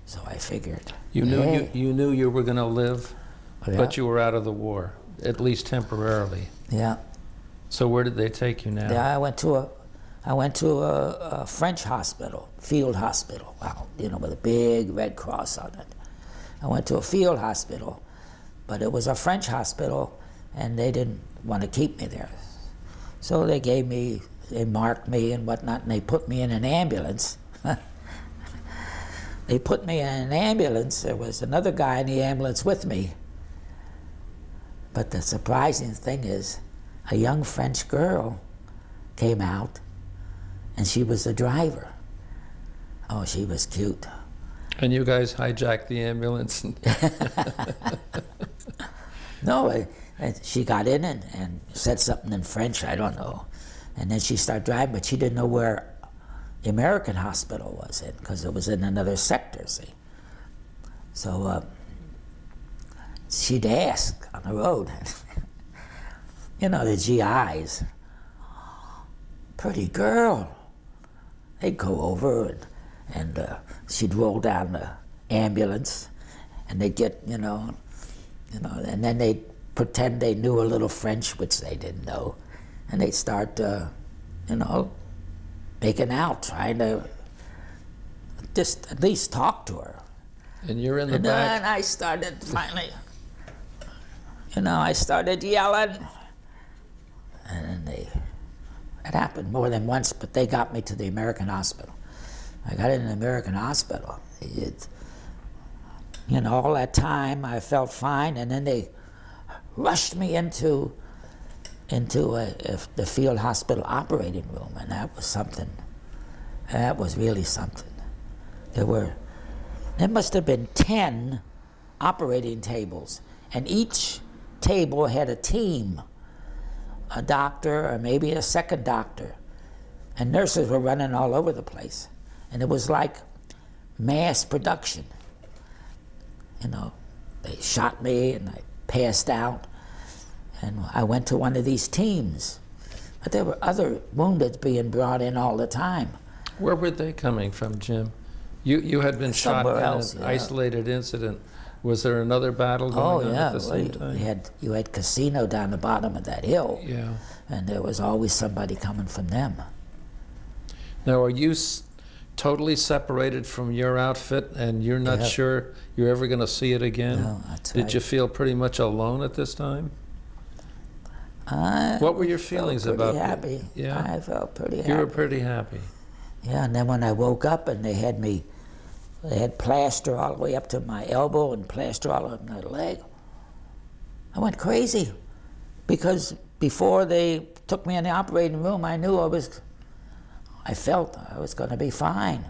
[SPEAKER 2] so I figured.
[SPEAKER 1] You knew
[SPEAKER 2] hey,
[SPEAKER 1] you, you knew you were going to live,
[SPEAKER 2] Yeah.
[SPEAKER 1] but you were out of the war, at least temporarily.
[SPEAKER 2] Yeah,
[SPEAKER 1] So where did they take you now?
[SPEAKER 2] yeah. I went to a, I went to a, a French hospital, field hospital. Wow, you know, with a big red cross on it. I went to a field hospital, but it was a French hospital, and they didn't want to keep me there. So they gave me, they marked me and whatnot, and they put me in an ambulance. they put me in an ambulance. There was another guy in the ambulance with me. But the surprising thing is, a young French girl came out, and she was the driver. Oh, she was cute.
[SPEAKER 1] And you guys hijacked the ambulance.
[SPEAKER 2] No, she got in and, and said something in French, I don't know. And then she started driving, but she didn't know where the American hospital was in because it was in another sector, see. So uh, she'd ask on the road. you know, the GIs, pretty girl. They'd go over and, and uh, she'd roll down the ambulance and they'd get, you know, you know, and then they'd pretend they knew a little French, which they didn't know, and they'd start, uh, you know, making out, trying to just at least talk to her.
[SPEAKER 1] and you're in the
[SPEAKER 2] And then
[SPEAKER 1] back.
[SPEAKER 2] I started finally, you know, I started yelling, and then they, it happened more than once, but they got me to the American hospital. I got in the American hospital. It, you know, all that time I felt fine, and then they rushed me into into a, a, the field hospital operating room, and that was something. That was really something. There were, there must have been ten operating tables, and each table had a team, a doctor or maybe a second doctor, and nurses were running all over the place, and it was like mass production you know, they shot me and I passed out. And I went to one of these teams. But there were other wounded being brought in all the time.
[SPEAKER 1] Where were they coming from, Jim? You you had been shot
[SPEAKER 2] Somewhere
[SPEAKER 1] in
[SPEAKER 2] else,
[SPEAKER 1] an
[SPEAKER 2] yeah.
[SPEAKER 1] isolated incident. Was there another battle
[SPEAKER 2] Oh
[SPEAKER 1] going on
[SPEAKER 2] yeah,
[SPEAKER 1] at the
[SPEAKER 2] well,
[SPEAKER 1] same
[SPEAKER 2] you,
[SPEAKER 1] time?
[SPEAKER 2] you had you had Cassino down the bottom of that hill,
[SPEAKER 1] Yeah.
[SPEAKER 2] and there was always somebody coming from them.
[SPEAKER 1] Now, are you s- totally separated from your outfit, and you're not
[SPEAKER 2] Yeah.
[SPEAKER 1] sure you're ever going to see it again?
[SPEAKER 2] No, that's
[SPEAKER 1] Did
[SPEAKER 2] right.
[SPEAKER 1] you feel pretty much alone at this time?
[SPEAKER 2] I
[SPEAKER 1] What were your feelings felt
[SPEAKER 2] pretty
[SPEAKER 1] about?
[SPEAKER 2] happy.
[SPEAKER 1] Yeah.
[SPEAKER 2] I felt pretty happy.
[SPEAKER 1] You were pretty happy.
[SPEAKER 2] Yeah, and then when I woke up and they had me, they had plaster all the way up to my elbow and plaster all over my leg. I went crazy because before they took me in the operating room, I knew I was, I felt I was going to be fine.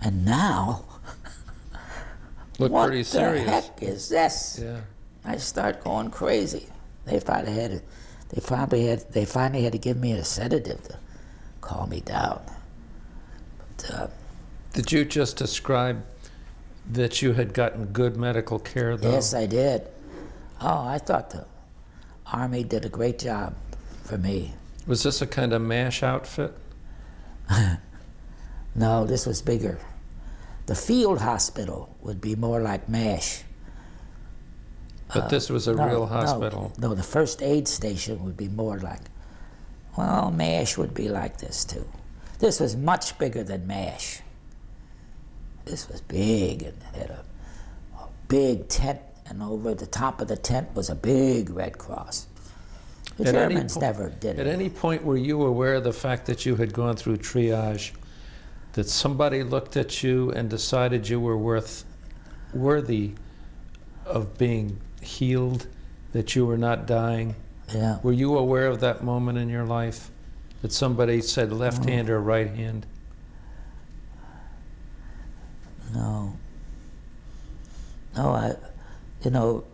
[SPEAKER 2] And now,
[SPEAKER 1] Look
[SPEAKER 2] what
[SPEAKER 1] pretty
[SPEAKER 2] the
[SPEAKER 1] serious.
[SPEAKER 2] heck is this?
[SPEAKER 1] Yeah.
[SPEAKER 2] I start going crazy. They finally had to, they finally had they finally had to give me a sedative to calm me down. But, uh,
[SPEAKER 1] Did you just describe that you had gotten good medical care, though?
[SPEAKER 2] yes, I did. Oh, I thought the army did a great job for me.
[SPEAKER 1] Was this a kind of MASH outfit?
[SPEAKER 2] No, this was bigger. The field hospital would be more like MASH.
[SPEAKER 1] But this was a
[SPEAKER 2] Uh, No,
[SPEAKER 1] real
[SPEAKER 2] no,
[SPEAKER 1] hospital.
[SPEAKER 2] No, the first aid station would be more like, well, MASH would be like this too. This was much bigger than MASH. This was big and had a, a big tent, and over the top of the tent was a big Red Cross. The
[SPEAKER 1] At
[SPEAKER 2] Germans never did
[SPEAKER 1] At
[SPEAKER 2] it.
[SPEAKER 1] any point were you aware of the fact that you had gone through triage, that somebody looked at you and decided you were worth, worthy of being healed, that you were not dying?
[SPEAKER 2] Yeah.
[SPEAKER 1] Were you aware of that moment in your life? That somebody said left hand or right hand?
[SPEAKER 2] No. No, I, you know,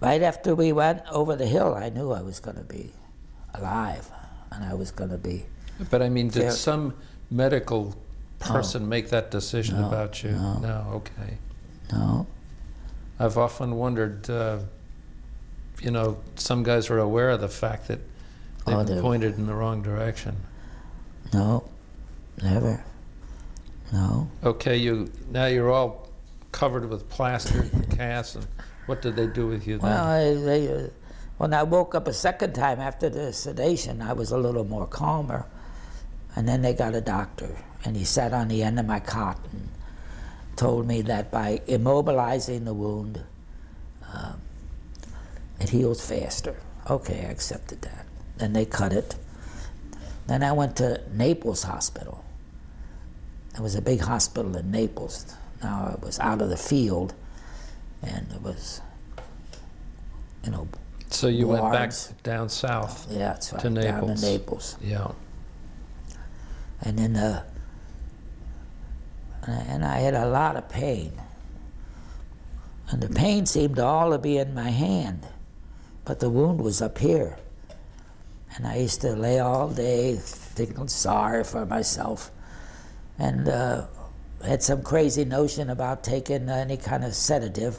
[SPEAKER 2] right after we went over the hill, I knew I was going to be alive and I was going to be.
[SPEAKER 1] But I mean, did
[SPEAKER 2] Fair-
[SPEAKER 1] some medical person make that decision
[SPEAKER 2] No,
[SPEAKER 1] about you?
[SPEAKER 2] no.
[SPEAKER 1] okay.
[SPEAKER 2] No.
[SPEAKER 1] I've often wondered, uh, you know, some guys are aware of the fact that they've
[SPEAKER 2] Oh,
[SPEAKER 1] been pointed in the wrong direction.
[SPEAKER 2] No. Never. No.
[SPEAKER 1] Okay, you now you're all covered with plaster and casts, and what did they do with you then?
[SPEAKER 2] Well, I, they, uh, when I woke up a second time after the sedation, I was a little more calmer. And then they got a doctor, and he sat on the end of my cot and told me that by immobilizing the wound, um, it heals faster. Okay, I accepted that. Then they cut it. Then I went to Naples Hospital. There was a big hospital in Naples. Now I was out of the field, and it was, you know,
[SPEAKER 1] so you went back down south.
[SPEAKER 2] yeah, that's right,
[SPEAKER 1] To
[SPEAKER 2] down
[SPEAKER 1] Naples.
[SPEAKER 2] to Naples.
[SPEAKER 1] Yeah.
[SPEAKER 2] And then, uh, and I had a lot of pain. And the pain seemed to all to be in my hand, but the wound was up here. And I used to lay all day thinking sorry for myself, and uh, had some crazy notion about taking any kind of sedative.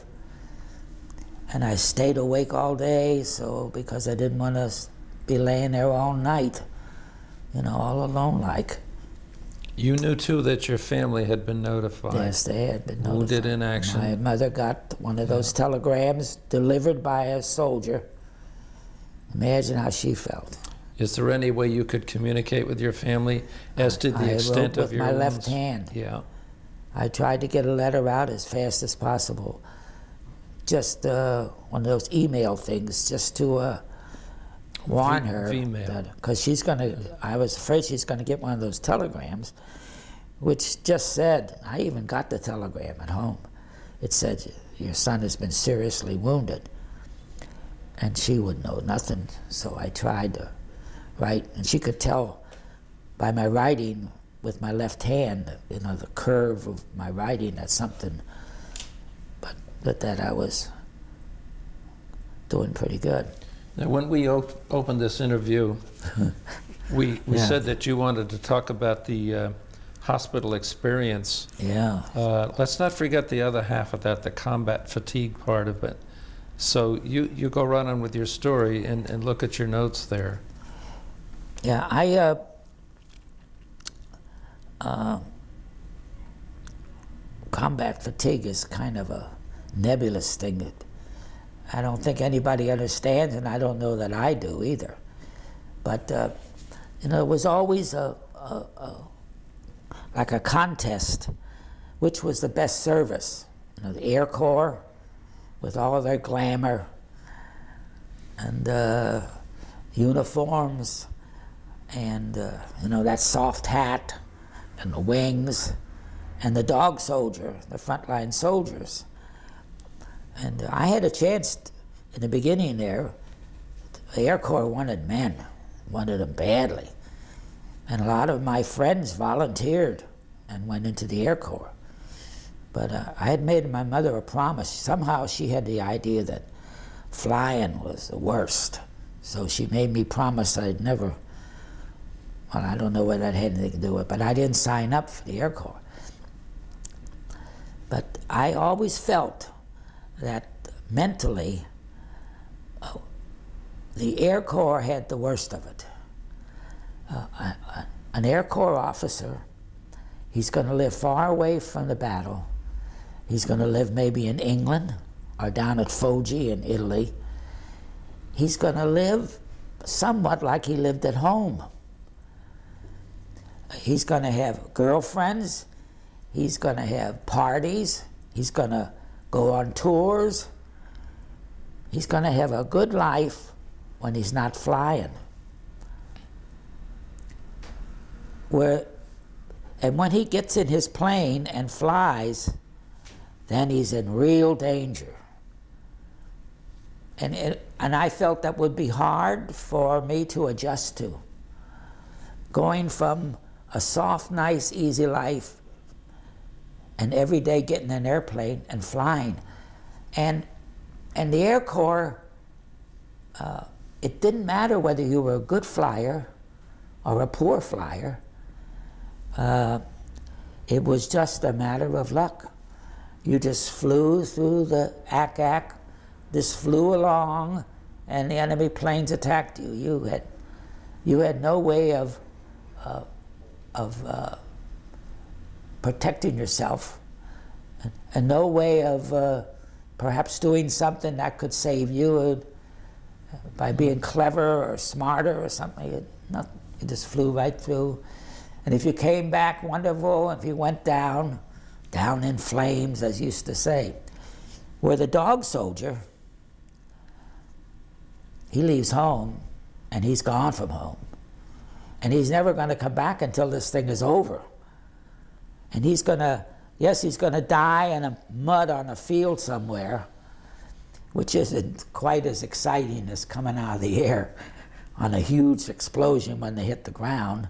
[SPEAKER 2] And I stayed awake all day, so because I didn't want to be laying there all night, you know, all alone like.
[SPEAKER 1] You knew too that your family had been notified.
[SPEAKER 2] Yes, they had been notified.
[SPEAKER 1] Wounded in action.
[SPEAKER 2] My mother got one of those telegrams delivered by a soldier. Imagine how she felt.
[SPEAKER 1] Is there any way you could communicate with your family as to the
[SPEAKER 2] I wrote
[SPEAKER 1] extent
[SPEAKER 2] with
[SPEAKER 1] of your
[SPEAKER 2] my left hand.
[SPEAKER 1] Yeah.
[SPEAKER 2] I tried to get a letter out as fast as possible. Just uh, one of those V-mail things, just to uh, warn
[SPEAKER 1] V-
[SPEAKER 2] her because she's gonna. I was afraid she's gonna get one of those telegrams, which just said. I even got the telegram at home. It said your son has been seriously wounded, and she would know nothing. So I tried to write, and she could tell by my writing with my left hand, you know, the curve of my writing, that's something, but, but that I was doing pretty good.
[SPEAKER 1] Now, when we op- opened this interview, we, we
[SPEAKER 2] Yeah.
[SPEAKER 1] said that you wanted to talk about the uh, hospital experience.
[SPEAKER 2] Yeah.
[SPEAKER 1] Uh, let's not forget the other half of that, the combat fatigue part of it. So you, you go right on with your story and, and look at your notes there.
[SPEAKER 2] Yeah, I, uh, uh, combat fatigue is kind of a nebulous thing that I don't think anybody understands, and I don't know that I do either. But, uh, you know, it was always a, a, a, like a contest, which was the best service. You know, the Air Corps, with all their glamour and uh, uniforms, and uh, you know that soft hat and the wings and the dog soldier the frontline soldiers And I had a chance in the beginning there. The Air Corps wanted men, wanted them badly. And a lot of my friends volunteered and went into the Air Corps. But uh, I had made my mother a promise. Somehow she had the idea that flying was the worst. So she made me promise I'd never, well, I don't know whether that had anything to do with it, but I didn't sign up for the Air Corps. But I always felt that mentally, uh, the Air Corps had the worst of it. Uh, an Air Corps officer, he's going to live far away from the battle. He's going to live maybe in England or down at Foggia in Italy. He's going to live somewhat like he lived at home. He's going to have girlfriends. He's going to have parties. He's going to go on tours. He's going to have a good life when he's not flying. Where, and when he gets in his plane and flies, then he's in real danger. And, it, and I felt that would be hard for me to adjust to. Going from a soft, nice, easy life and every day getting an airplane and flying. And, and the Air Corps, uh, it didn't matter whether you were a good flyer or a poor flyer. Uh, it was just a matter of luck. You just flew through the ack-ack, just flew along, and the enemy planes attacked you. You had, you had no way of, uh, of uh, protecting yourself, and, no way of uh, perhaps doing something that could save you by being clever or smarter or something. It, not, you just flew right through. And if you came back, wonderful. If you went down, down in flames, as used to say. Where the dog soldier, he leaves home and he's gone from home. And he's never going to come back until this thing is over. And he's going to, yes, he's going to die in a mud on a field somewhere, which isn't quite as exciting as coming out of the air on a huge explosion when they hit the ground.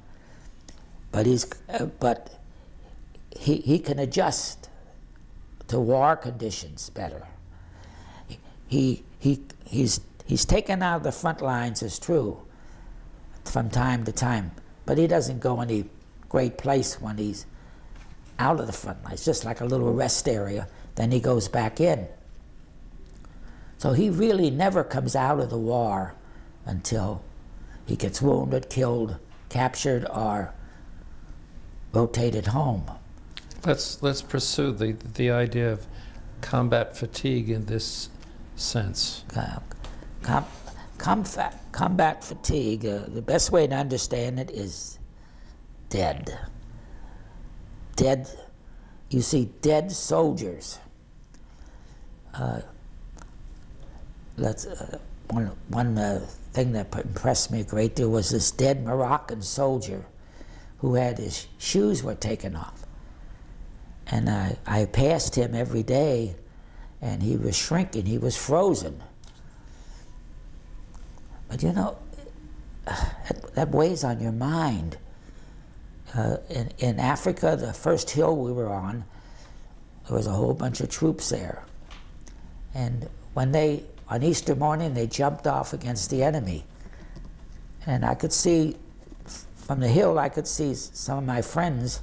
[SPEAKER 2] But he's, uh, but he, he can adjust to war conditions better. He, he, he's, he's taken out of the front lines, is true, from time to time, but he doesn't go any great place when he's out of the front lines, just like a little rest area. Then he goes back in. So he really never comes out of the war until he gets wounded, killed, captured, or rotated home.
[SPEAKER 1] Let's, let's pursue the, the idea of combat fatigue in this sense.
[SPEAKER 2] Uh, com, comfa- combat fatigue, uh, the best way to understand it is dead. Dead, you see dead soldiers. Uh, let's, uh, one one uh, thing that impressed me a great deal was this dead Moroccan soldier who had his shoes were taken off. And I, I passed him every day, and he was shrinking, he was frozen. But you know, that, that weighs on your mind. Uh, in, in Africa, the first hill we were on, there was a whole bunch of troops there. And when they, on Easter morning, they jumped off against the enemy. And I could see, from the hill, I could see some of my friends,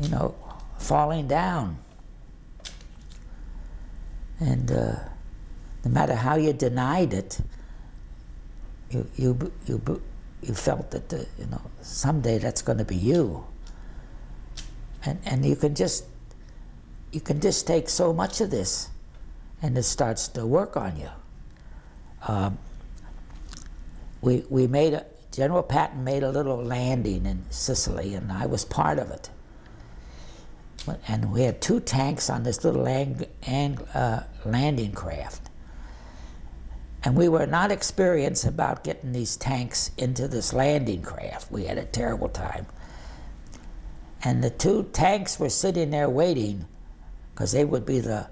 [SPEAKER 2] you know, falling down. And uh, no matter how you denied it, you, you, you, you felt that, the, you know, someday that's going to be you. And, and you can just, you can just take so much of this and it starts to work on you. Um, we, we made a, General Patton made a little landing in Sicily and I was part of it. And we had two tanks on this little ang, ang, uh, landing craft. And we were not experienced about getting these tanks into this landing craft. We had a terrible time. And the two tanks were sitting there waiting because they would be the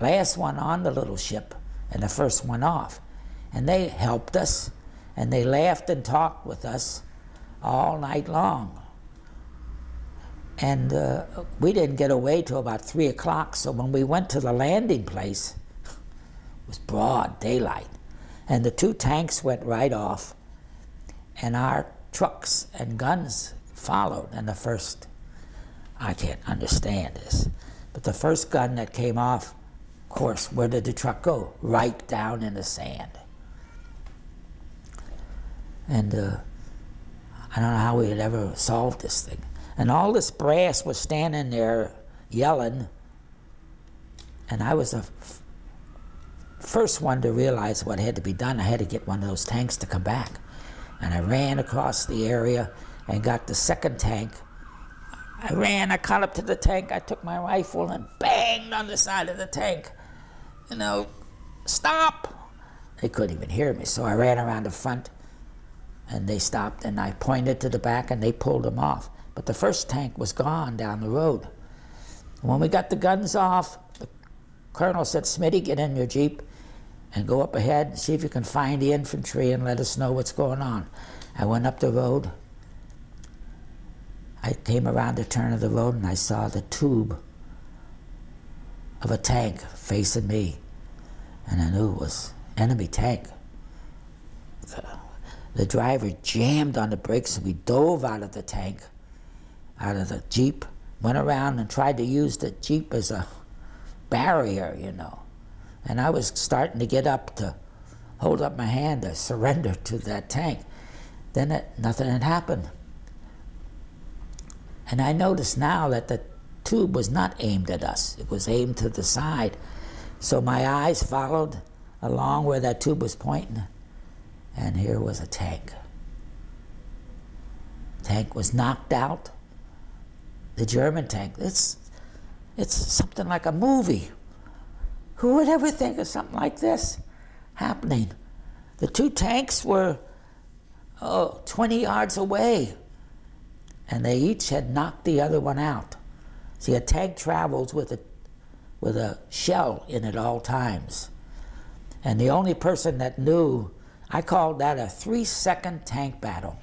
[SPEAKER 2] last one on the little ship and the first one off. And they helped us and they laughed and talked with us all night long. And uh, we didn't get away till about three o'clock. So when we went to the landing place, it was broad daylight, and the two tanks went right off, and our trucks and guns followed. And the first, I can't understand this, but the first gun that came off, of course, where did the truck go? Right down in the sand. And uh, I don't know how we had ever solved this thing. And all this brass was standing there yelling, and I was the first one to realize what had to be done. I had to get one of those tanks to come back. And I ran across the area and got the second tank. I ran, I caught up to the tank, I took my rifle and banged on the side of the tank. You know, stop! They couldn't even hear me, so I ran around the front and they stopped and I pointed to the back and they pulled them off. But the first tank was gone down the road. When we got the guns off, the colonel said, Smitty, get in your Jeep and go up ahead and see if you can find the infantry and let us know what's going on. I went up the road. I came around the turn of the road and I saw the tube of a tank facing me. And I knew it was enemy tank. The, the driver jammed on the brakes and we dove out of the tank out of the Jeep, went around and tried to use the Jeep as a barrier, you know. And I was starting to get up to hold up my hand to surrender to that tank. Then it, nothing had happened. And I noticed now that the tube was not aimed at us, it was aimed to the side. So my eyes followed along where that tube was pointing, and here was a tank. Tank was knocked out the German tank. It's, it's something like a movie. Who would ever think of something like this happening? The two tanks were oh, 20 yards away, and they each had knocked the other one out. See, a tank travels with a, with a shell in at all times. And the only person that knew, I called that a three second tank battle.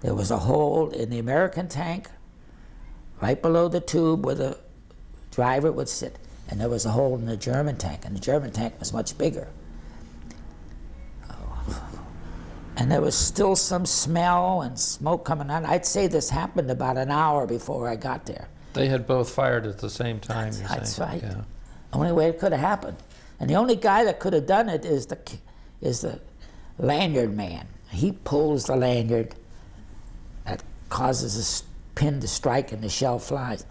[SPEAKER 2] There was a hole in the American tank, right below the tube where the driver would sit. And there was a hole in the German tank, and the German tank was much bigger. Oh. And there was still some smell and smoke coming out. I'd say this happened about an hour before I got there.
[SPEAKER 1] They had both fired at the same time.
[SPEAKER 2] That's, that's right.
[SPEAKER 1] Yeah.
[SPEAKER 2] Only way it could have happened. And the only guy that could have done it is the is the lanyard man. He pulls the lanyard that causes a pin to strike and the shell flies.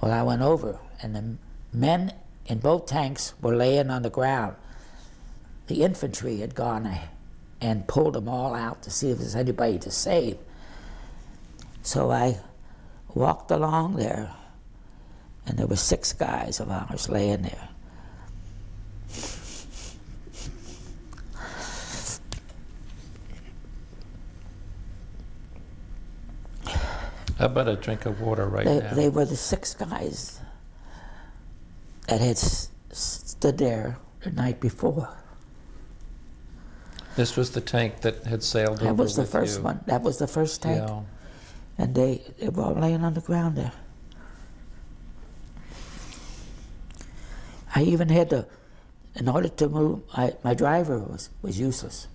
[SPEAKER 2] Well, I went over, and the men in both tanks were laying on the ground. The infantry had gone and pulled them all out to see if there's anybody to save. So I walked along there, and there were six guys of ours laying there.
[SPEAKER 1] How about a drink of water right
[SPEAKER 2] They,
[SPEAKER 1] now?
[SPEAKER 2] they were the six guys that had stood there the night before.
[SPEAKER 1] This was the tank that had sailed over
[SPEAKER 2] That was the first
[SPEAKER 1] you.
[SPEAKER 2] one. That was the first tank.
[SPEAKER 1] Yeah.
[SPEAKER 2] And they, they were all laying on the ground there. I even had to, in order to move, I, my driver was, was useless.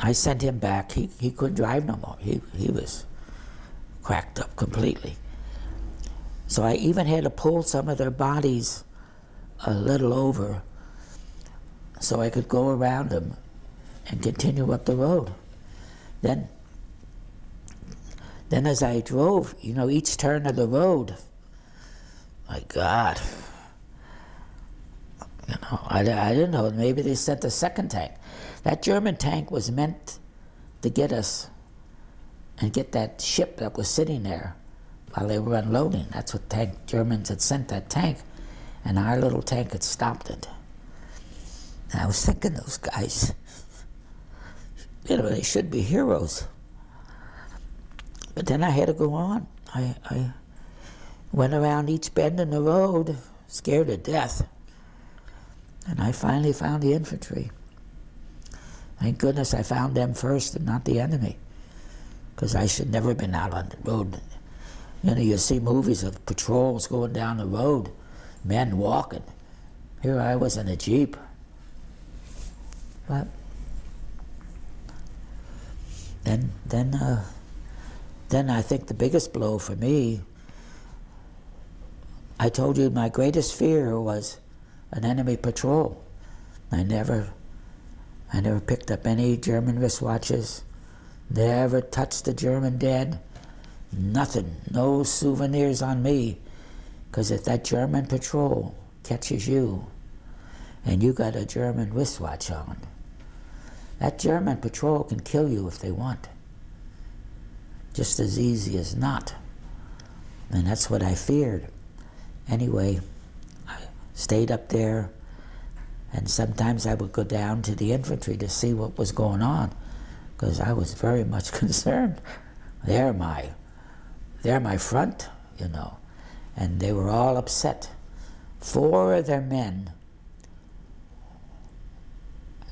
[SPEAKER 2] I sent him back. He, he couldn't drive no more. He, he was cracked up completely. So I even had to pull some of their bodies a little over so I could go around them and continue up the road. Then then as I drove, you know, each turn of the road, my God, you know, I, I didn't know. Maybe they sent a second tank. That German tank was meant to get us and get that ship that was sitting there while they were unloading. That's what tank Germans had sent that tank, and our little tank had stopped it. And I was thinking, those guys, you know, they should be heroes. But then I had to go on. I, I went around each bend in the road, scared to death. And I finally found the infantry. Thank goodness I found them first and not the enemy, because I should never have been out on the road. You know, you see movies of patrols going down the road, men walking. Here I was in a jeep. But then, then, uh, then I think the biggest blow for me. I told you my greatest fear was an enemy patrol. I never, I never picked up any German wristwatches. Never touched a German dead. Nothing. No souvenirs on me. Because if that German patrol catches you, and you got a German wristwatch on, that German patrol can kill you if they want. Just as easy as not. And that's what I feared. Anyway, I stayed up there, and sometimes I would go down to the infantry to see what was going on, because I was very much concerned. They're my, they're my front, you know, and they were all upset. Four of their men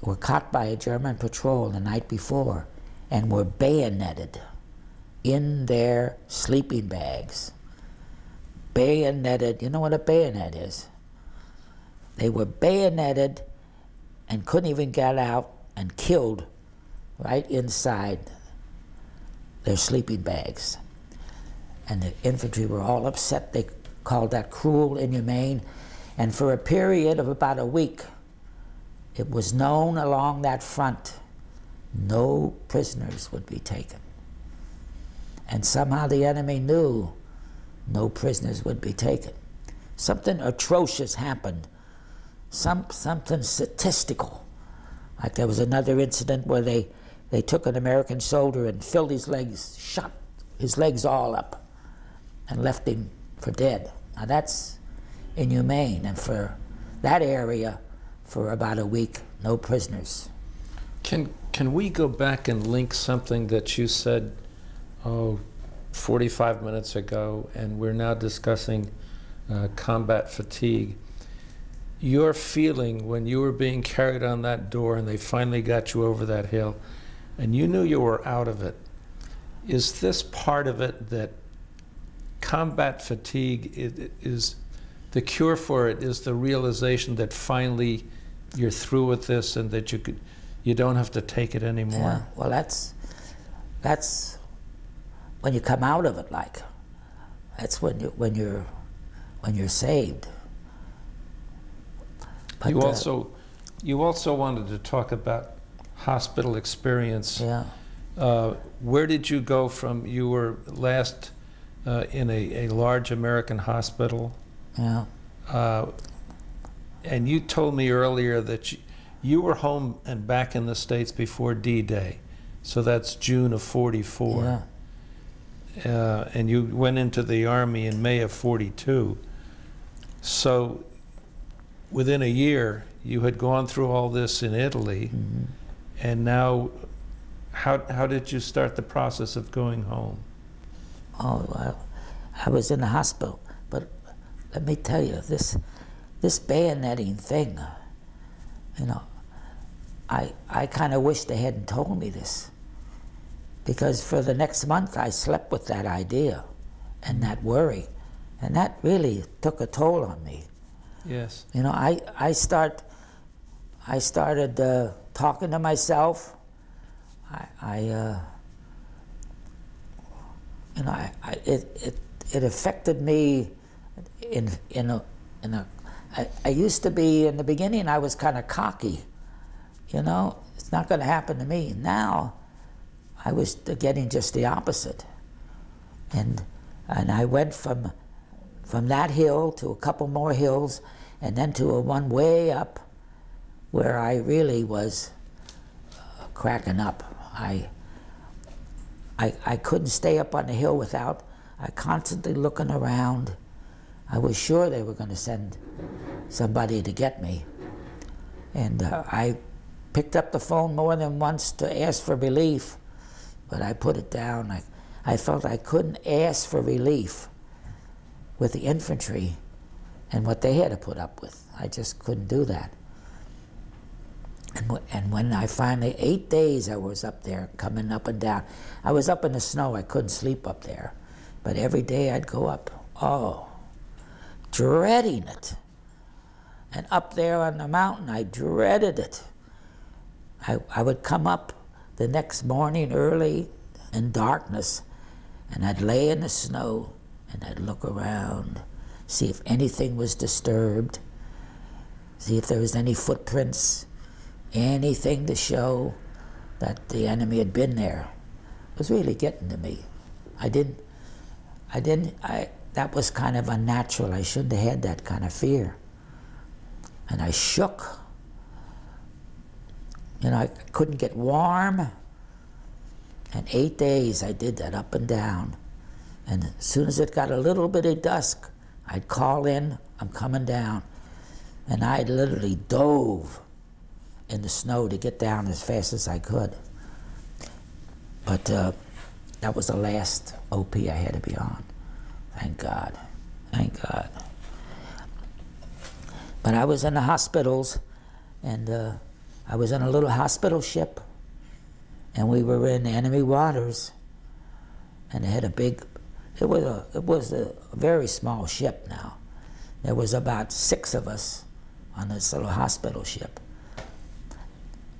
[SPEAKER 2] were caught by a German patrol the night before and were bayoneted in their sleeping bags. Bayoneted, you know what a bayonet is? They were bayoneted and couldn't even get out and killed right inside their sleeping bags. And the infantry were all upset. They called that cruel, inhumane. And for a period of about a week, it was known along that front no prisoners would be taken. And somehow the enemy knew no prisoners would be taken. Something atrocious happened, Some, something statistical. Like there was another incident where they, they took an American soldier and filled his legs, shot his legs all up, and left him for dead. Now that's inhumane, and for that area, for about a week, no prisoners.
[SPEAKER 1] Can, can we go back and link something that you said, oh, 45 minutes ago, and we're now discussing uh, combat fatigue? Your feeling when you were being carried on that door and they finally got you over that hill, and you knew you were out of it, is this part of it that combat fatigue is, is the cure for it is the realization that finally you're through with this and that you could you don't have to take it anymore.
[SPEAKER 2] Yeah, well, that's that's when you come out of it. Like that's when you when you're when you're saved. But,
[SPEAKER 1] you
[SPEAKER 2] uh,
[SPEAKER 1] also you also wanted to talk about hospital experience.
[SPEAKER 2] yeah.
[SPEAKER 1] Uh, where did you go from? You were last uh, in a, a large American hospital,
[SPEAKER 2] Yeah.
[SPEAKER 1] uh, and you told me earlier that you, you were home and back in the States before D-Day. So that's June of 44.
[SPEAKER 2] Yeah.
[SPEAKER 1] uh, and you went into the army in May of 42. So within a year, you had gone through all this in Italy,
[SPEAKER 2] Mhm.
[SPEAKER 1] and now, how, how did you start the process of going home?
[SPEAKER 2] Oh, well, I was in the hospital, but let me tell you this, this bayoneting thing. You know, I I kind of wish they hadn't told me this, because for the next month I slept with that idea, and that worry, and that really took a toll on me.
[SPEAKER 1] Yes.
[SPEAKER 2] You know, I, I start, I started uh, talking to myself. I, I uh, you know, I, I, it, it, it affected me in, in a, in a I, I used to be, in the beginning, I was kind of cocky. You know, it's not going to happen to me. Now, I was getting just the opposite. And, and I went from, from that hill to a couple more hills and then to a one way up where I really was uh, cracking up. I, I, I couldn't stay up on the hill without I constantly looking around. I was sure they were going to send somebody to get me. And uh, I picked up the phone more than once to ask for relief, but I put it down. I, I felt I couldn't ask for relief with the infantry and what they had to put up with. I just couldn't do that. And, and when I finally, eight days I was up there coming up and down. I was up in the snow, I couldn't sleep up there. But every day I'd go up, oh, dreading it. And up there on the mountain, I dreaded it. I, I would come up the next morning early in darkness, and I'd lay in the snow and I'd look around, see if anything was disturbed, see if there was any footprints, anything to show that the enemy had been there. Was really getting to me. I didn't, I didn't, I, that was kind of unnatural. I shouldn't have had that kind of fear. And I shook. You know, I couldn't get warm. And eight days I did that up and down. And as soon as it got a little bit of dusk, I'd call in, I'm coming down. And I literally dove in the snow to get down as fast as I could. But uh, that was the last OP I had to be on. Thank God. Thank God. But I was in the hospitals, and uh, I was in a little hospital ship, and we were in enemy waters, and it had a big. It was a it was a very small ship now. There was about six of us on this little hospital ship.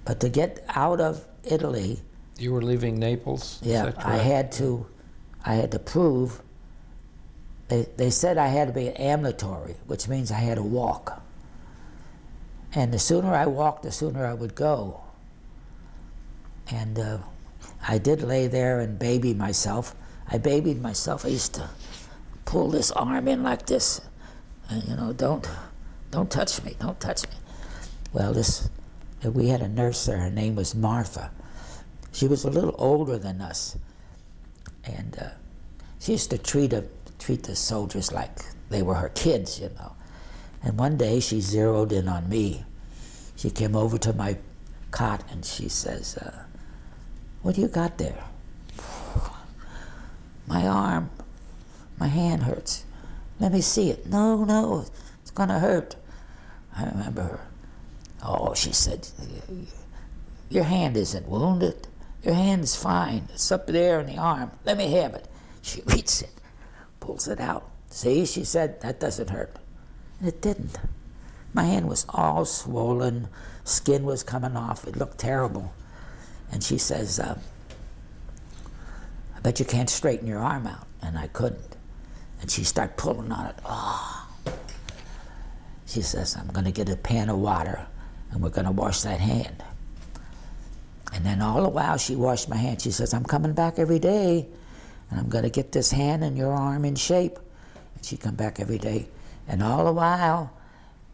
[SPEAKER 2] But to get out of Italy,
[SPEAKER 1] You were leaving Naples?
[SPEAKER 2] yeah, I had to, I had to prove. They, they said I had to be ambulatory, which means I had to walk. And the sooner I walked, the sooner I would go. And uh, I did lay there and baby myself. I babied myself. I used to pull this arm in like this, and you know, don't, don't touch me, don't touch me. Well, this, we had a nurse there. Her name was Martha. She was a little older than us, and uh, she used to treat a, treat the soldiers like they were her kids, you know. And one day she zeroed in on me. She came over to my cot and she says, uh, "What do you got there?" My arm, my hand hurts. Let me see it. No, no, it's gonna hurt. I remember her. Oh, she said, your hand isn't wounded. Your hand's fine. It's up there in the arm. Let me have it. She reaches it, pulls it out. See, she said, that doesn't hurt. And it didn't. My hand was all swollen, skin was coming off. It looked terrible. And she says, uh, I bet you can't straighten your arm out. And I couldn't. And she started pulling on it. Oh. She says, I'm going to get a pan of water and we're going to wash that hand. And then all the while she washed my hand. She says, I'm coming back every day and I'm going to get this hand and your arm in shape. And she'd come back every day. And all the while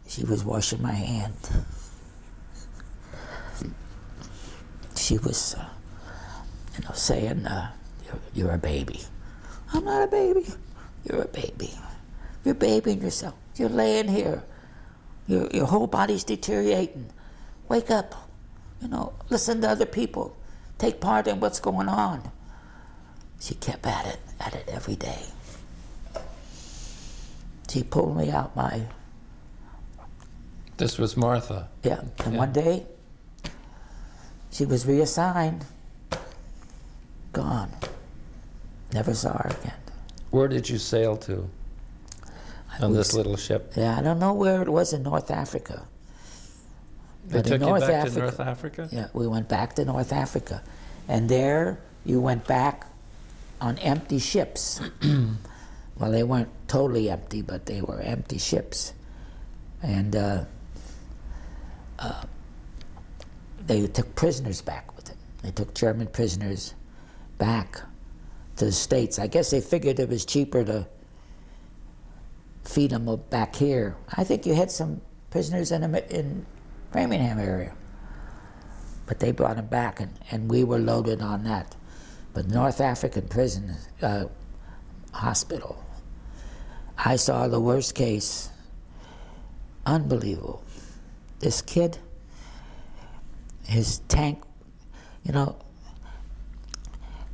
[SPEAKER 2] she was washing my hand. She was, uh, you know, saying, uh, you're, you're a baby. I'm not a baby. You're a baby. You're babying yourself. You're laying here. Your, your whole body's deteriorating. Wake up. You know, listen to other people. Take part in what's going on. She kept at it, at it every day. She pulled me out my,
[SPEAKER 1] This was Martha.
[SPEAKER 2] yeah. And
[SPEAKER 1] Yeah.
[SPEAKER 2] one day, she was reassigned. Gone. Never saw her again.
[SPEAKER 1] Where did you sail to on this little ship?
[SPEAKER 2] Yeah, I don't know where it was in North Africa.
[SPEAKER 1] They
[SPEAKER 2] But in
[SPEAKER 1] took you
[SPEAKER 2] North
[SPEAKER 1] back to
[SPEAKER 2] Africa-
[SPEAKER 1] North Africa?
[SPEAKER 2] Yeah, we went back to North Africa. And there you went back on empty ships. well, they weren't totally empty, but they were empty ships. And uh, uh, they took prisoners back with them. They took German prisoners back to the States. I guess they figured it was cheaper to feed them back here. I think you had some prisoners in, in Framingham area but they brought them back, and, and we were loaded on that. But North African prison uh, hospital, I saw the worst case. Unbelievable. This kid, his tank, you know,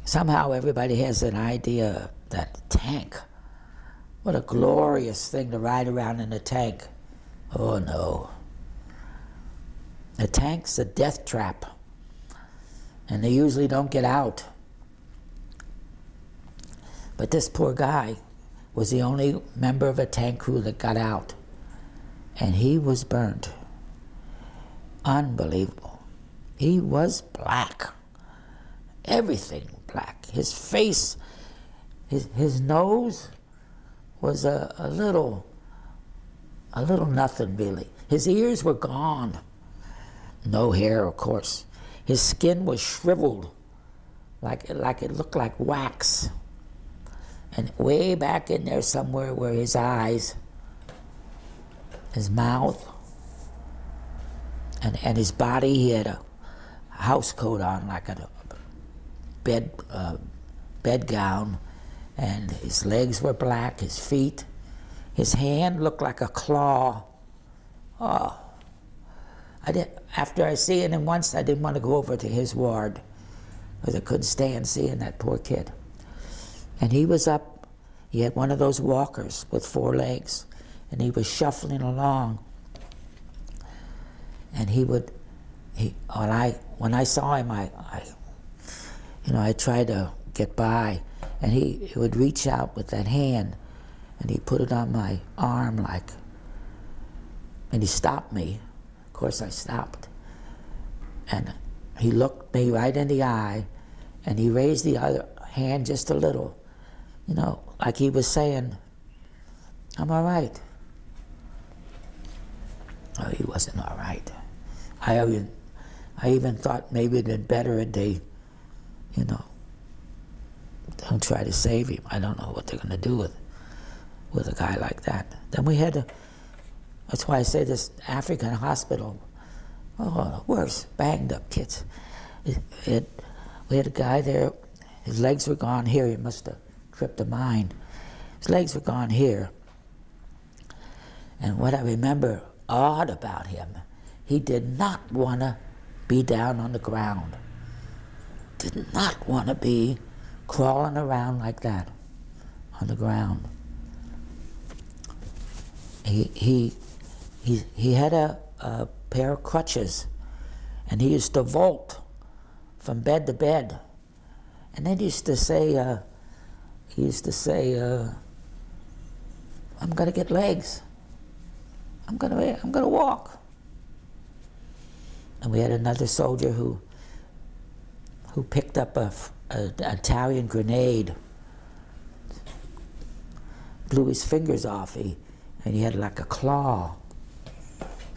[SPEAKER 2] somehow everybody has an idea that tank what a glorious thing to ride around in a tank. Oh no. A tank's a death trap, and they usually don't get out. But this poor guy was the only member of a tank crew that got out, and he was burned. Unbelievable. He was black. Everything black. His face, his, his nose was a, a little, a little nothing really. His ears were gone. No hair, of course. His skin was shriveled, like, like it looked like wax. And way back in there somewhere were his eyes, his mouth, and, and his body. He had a house coat on, like a bed, uh, bed gown, and his legs were black, his feet. His hand looked like a claw. Oh, I did, after I seen him once, I didn't want to go over to his ward because I couldn't stand seeing that poor kid. And he was up, he had one of those walkers with four legs, and he was shuffling along. And he would, he, when I, when I saw him, I, I, you know, I tried to get by, and he, he would reach out with that hand, and he put it on my arm like, and he stopped me. Of course, I stopped. And he looked me right in the eye, and he raised the other hand just a little, you know, like he was saying, I'm all right. Oh, he wasn't all right. I even, I even thought maybe it'd been better if they, you know, don't try to save him. I don't know what they're going to do with, with a guy like that. Then we had to, that's why I say this African hospital, oh, worse, banged up kids. It, it, we had a guy there, his legs were gone here, he must have tripped a mine. His legs were gone here. And what I remember odd about him, he did not want to be down on the ground. Did not want to be crawling around like that on the ground. He, he, he, he had a, a pair of crutches and he used to vault from bed to bed. And then he used to say, uh, he used to say, uh, I'm going to get legs. I'm going to I'm going to walk. And we had another soldier who who picked up a, a, an Italian grenade, blew his fingers off, he, and he had like a claw.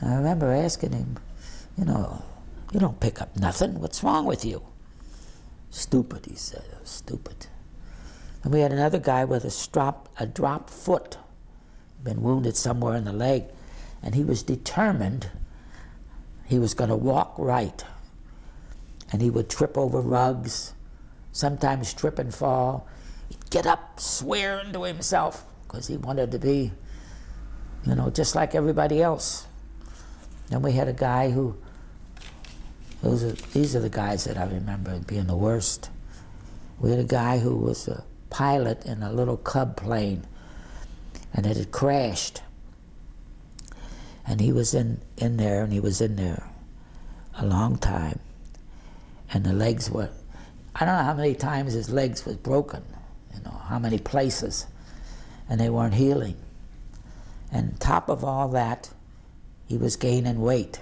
[SPEAKER 2] And I remember asking him, you know, you don't pick up nothing. What's wrong with you? Stupid, he said. Stupid. And we had another guy with a, strop, a dropped foot, been wounded somewhere in the leg, and he was determined he was going to walk right. And he would trip over rugs, sometimes trip and fall. He'd get up swearing to himself because he wanted to be, you know, just like everybody else. Then we had a guy who, those are, these are the guys that I remember being the worst. We had a guy who was a pilot in a little Cub plane, and it had crashed. And he was in, in there, and he was in there a long time. And the legs were, I don't know how many times his legs was broken, you know, how many places, and they weren't healing. And top of all that, he was gaining weight.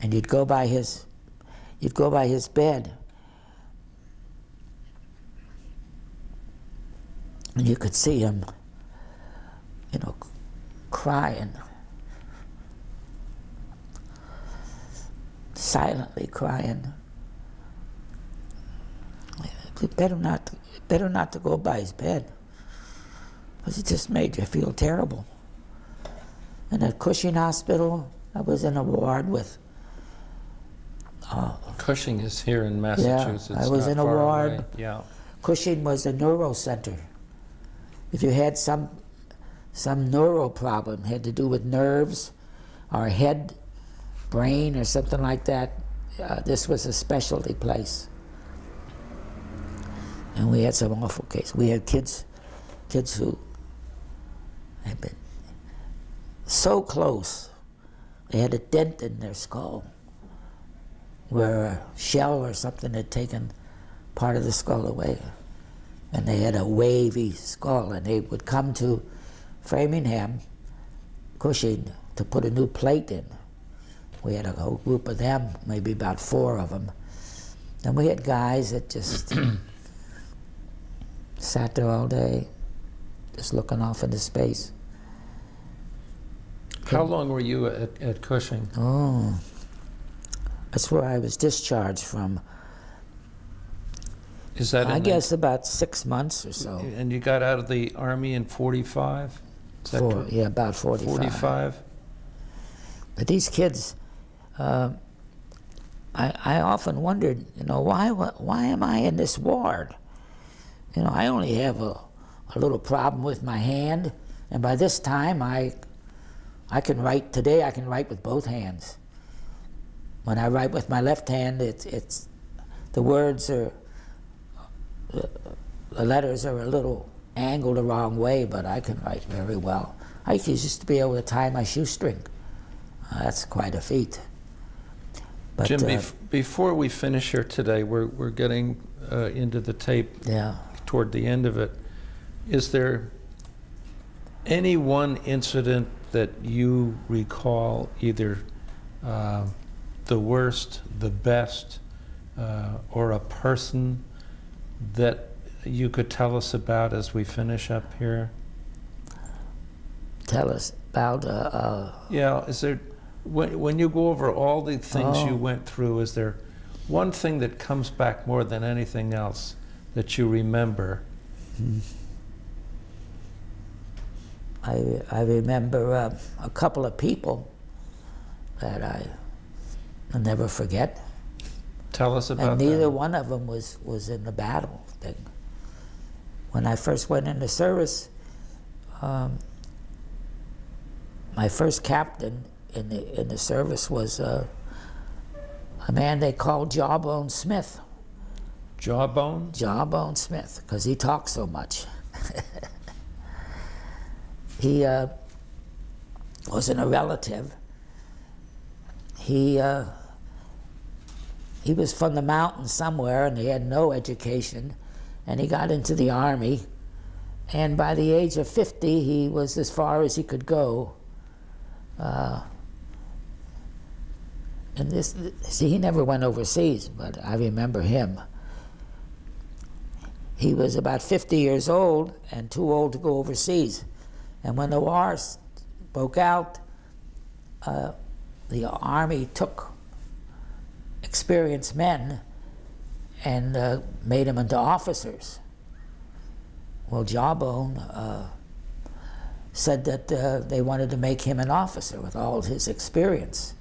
[SPEAKER 2] And you'd go by his, you'd go by his bed, and you could see him, you know, crying, silently crying. Better not, better not to go by his bed, because it just made you feel terrible. And at Cushing Hospital, I was in a ward with. Uh,
[SPEAKER 1] Cushing is here in Massachusetts.
[SPEAKER 2] Yeah, I was in a ward.
[SPEAKER 1] away. Yeah.
[SPEAKER 2] Cushing was a neuro center. If you had some some neuro problem, had to do with nerves or head, brain, or something like that, uh, this was a specialty place. And we had some awful cases. We had kids, kids who had been so close. They had a dent in their skull where a shell or something had taken part of the skull away. And they had a wavy skull, and they would come to Framingham, Cushing, to put a new plate in. We had a whole group of them, maybe about four of them. And we had guys that just sat there all day, just looking off into space.
[SPEAKER 1] How long were you at, at Cushing?
[SPEAKER 2] Oh, that's where I was discharged from.
[SPEAKER 1] Is that
[SPEAKER 2] I
[SPEAKER 1] in the-
[SPEAKER 2] guess about six months or so.
[SPEAKER 1] And you got out of the Army in 45?
[SPEAKER 2] Four, yeah, about 45.
[SPEAKER 1] 45?
[SPEAKER 2] But these kids, uh, I, I often wondered, you know, why, why am I in this ward? You know, I only have a, a little problem with my hand, and by this time I, I can write, today I can write with both hands. When I write with my left hand, it's, it's the words are, the, letters are a little angled the wrong way, but I can write very well. I used to be able to tie my shoestring. Uh, that's quite a feat. But,
[SPEAKER 1] Jim,
[SPEAKER 2] uh,
[SPEAKER 1] bef- before we finish here today, we're, we're getting uh, into the tape
[SPEAKER 2] yeah.
[SPEAKER 1] Toward the end of it. Is there any one incident that you recall, either uh, the worst, the best, uh, or a person that you could tell us about as we finish up here?
[SPEAKER 2] Tell us about. Uh, uh,
[SPEAKER 1] Yeah, is there, when, when you go over all the things
[SPEAKER 2] Oh.
[SPEAKER 1] you went through, is there one thing that comes back more than anything else that you remember?
[SPEAKER 2] I I remember uh, a couple of people that I will never forget,
[SPEAKER 1] Tell us about
[SPEAKER 2] and neither
[SPEAKER 1] that.
[SPEAKER 2] one of them was was in the battle thing. When I first went into service, um, my first captain in the in the service was uh, a man they called Jawbone Smith.
[SPEAKER 1] Jawbone?
[SPEAKER 2] Jawbone Smith, because he talks so much. he uh, wasn't a relative. He uh, he was from the mountains somewhere, and he had no education, and he got into the army. And by the age of 50, he was as far as he could go. Uh, and this, see, he never went overseas, but I remember him he was about 50 years old and too old to go overseas. And when the war broke out, uh, the army took experienced men and uh, made them into officers. Well, Jawbone uh, said that uh, they wanted to make him an officer with all his experience.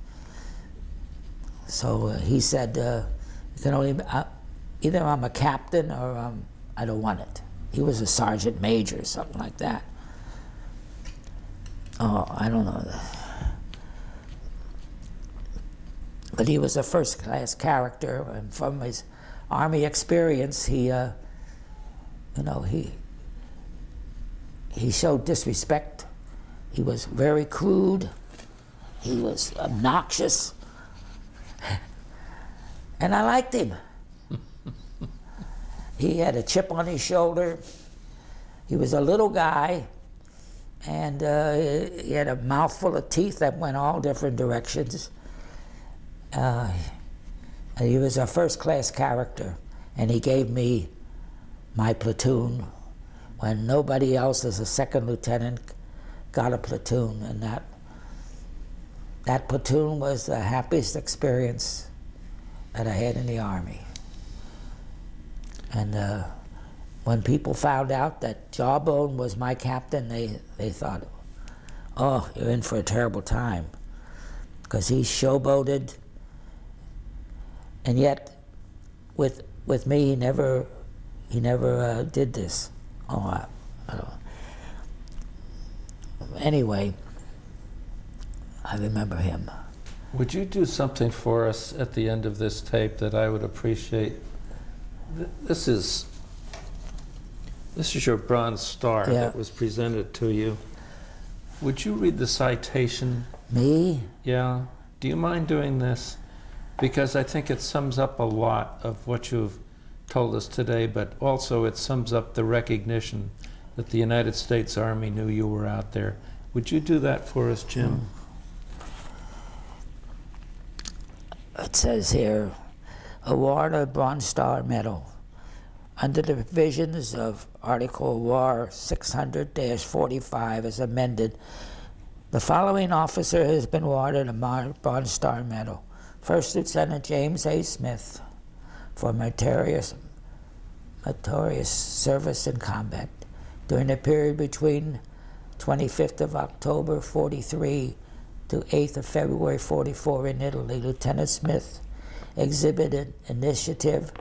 [SPEAKER 2] So uh, he said, uh, "You can only uh, either I'm a captain or um, I don't want it." He was a sergeant major or something like that. Oh, I don't know. But he was a first-class character, and from his army experience, he, uh, you know, he he showed disrespect. He was very crude. He was obnoxious. And I liked him. He had a chip on his shoulder. He was a little guy, and uh, he had a mouthful of teeth that went all different directions. Uh, he was a first-class character, and he gave me my platoon when nobody else as a second lieutenant got a platoon, and that that platoon was the happiest experience that I had in the army. And uh, when people found out that Jawbone was my captain, they they thought, "Oh, you're in for a terrible time," because he showboated, and yet, with with me, he never he never uh, did this. Oh, I, I don't. Anyway, I remember him.
[SPEAKER 1] Would you do something for us at the end of this tape that I would appreciate? Th- This is this is your bronze star
[SPEAKER 2] Yeah.
[SPEAKER 1] that was presented to you. Would you read the citation?
[SPEAKER 2] Me?
[SPEAKER 1] Yeah. Do you mind doing this? Because I think it sums up a lot of what you've told us today, but also it sums up the recognition that the United States Army knew you were out there. Would you do that for us, Jim?
[SPEAKER 2] It says here, award of Bronze Star Medal. Under the provisions of Article War 600-45 as amended, the following officer has been awarded a Bronze Star Medal. First Lieutenant James A. Smith for meritorious, meritorious service in combat during the period between 25th of October 43 to 8th of February 44 in Italy. Lieutenant Smith exhibited initiative,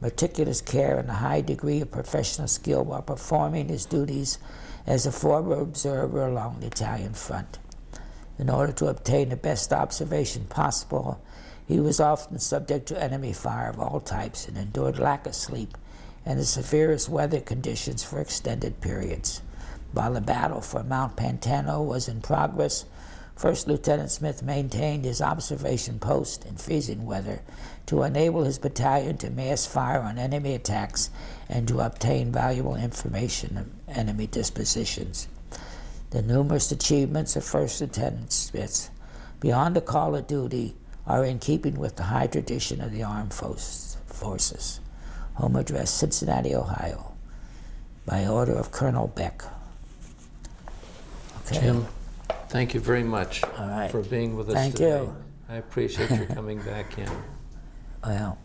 [SPEAKER 2] meticulous care, and a high degree of professional skill while performing his duties as a forward observer along the Italian front. In order to obtain the best observation possible, he was often subject to enemy fire of all types and endured lack of sleep and the severest weather conditions for extended periods. While the battle for Mount Pantano was in progress, First Lieutenant Smith maintained his observation post in freezing weather to enable his battalion to mass fire on enemy attacks and to obtain valuable information of enemy dispositions. The numerous achievements of First Lieutenant Smith, beyond the call of duty, are in keeping with the high tradition of the armed forces. Home address Cincinnati, Ohio, by order of Colonel Beck. Okay.
[SPEAKER 1] Jim, thank you very much
[SPEAKER 2] uh, right.
[SPEAKER 1] for being with us
[SPEAKER 2] Thank
[SPEAKER 1] today.
[SPEAKER 2] you.
[SPEAKER 1] I appreciate your coming back in.
[SPEAKER 2] Well,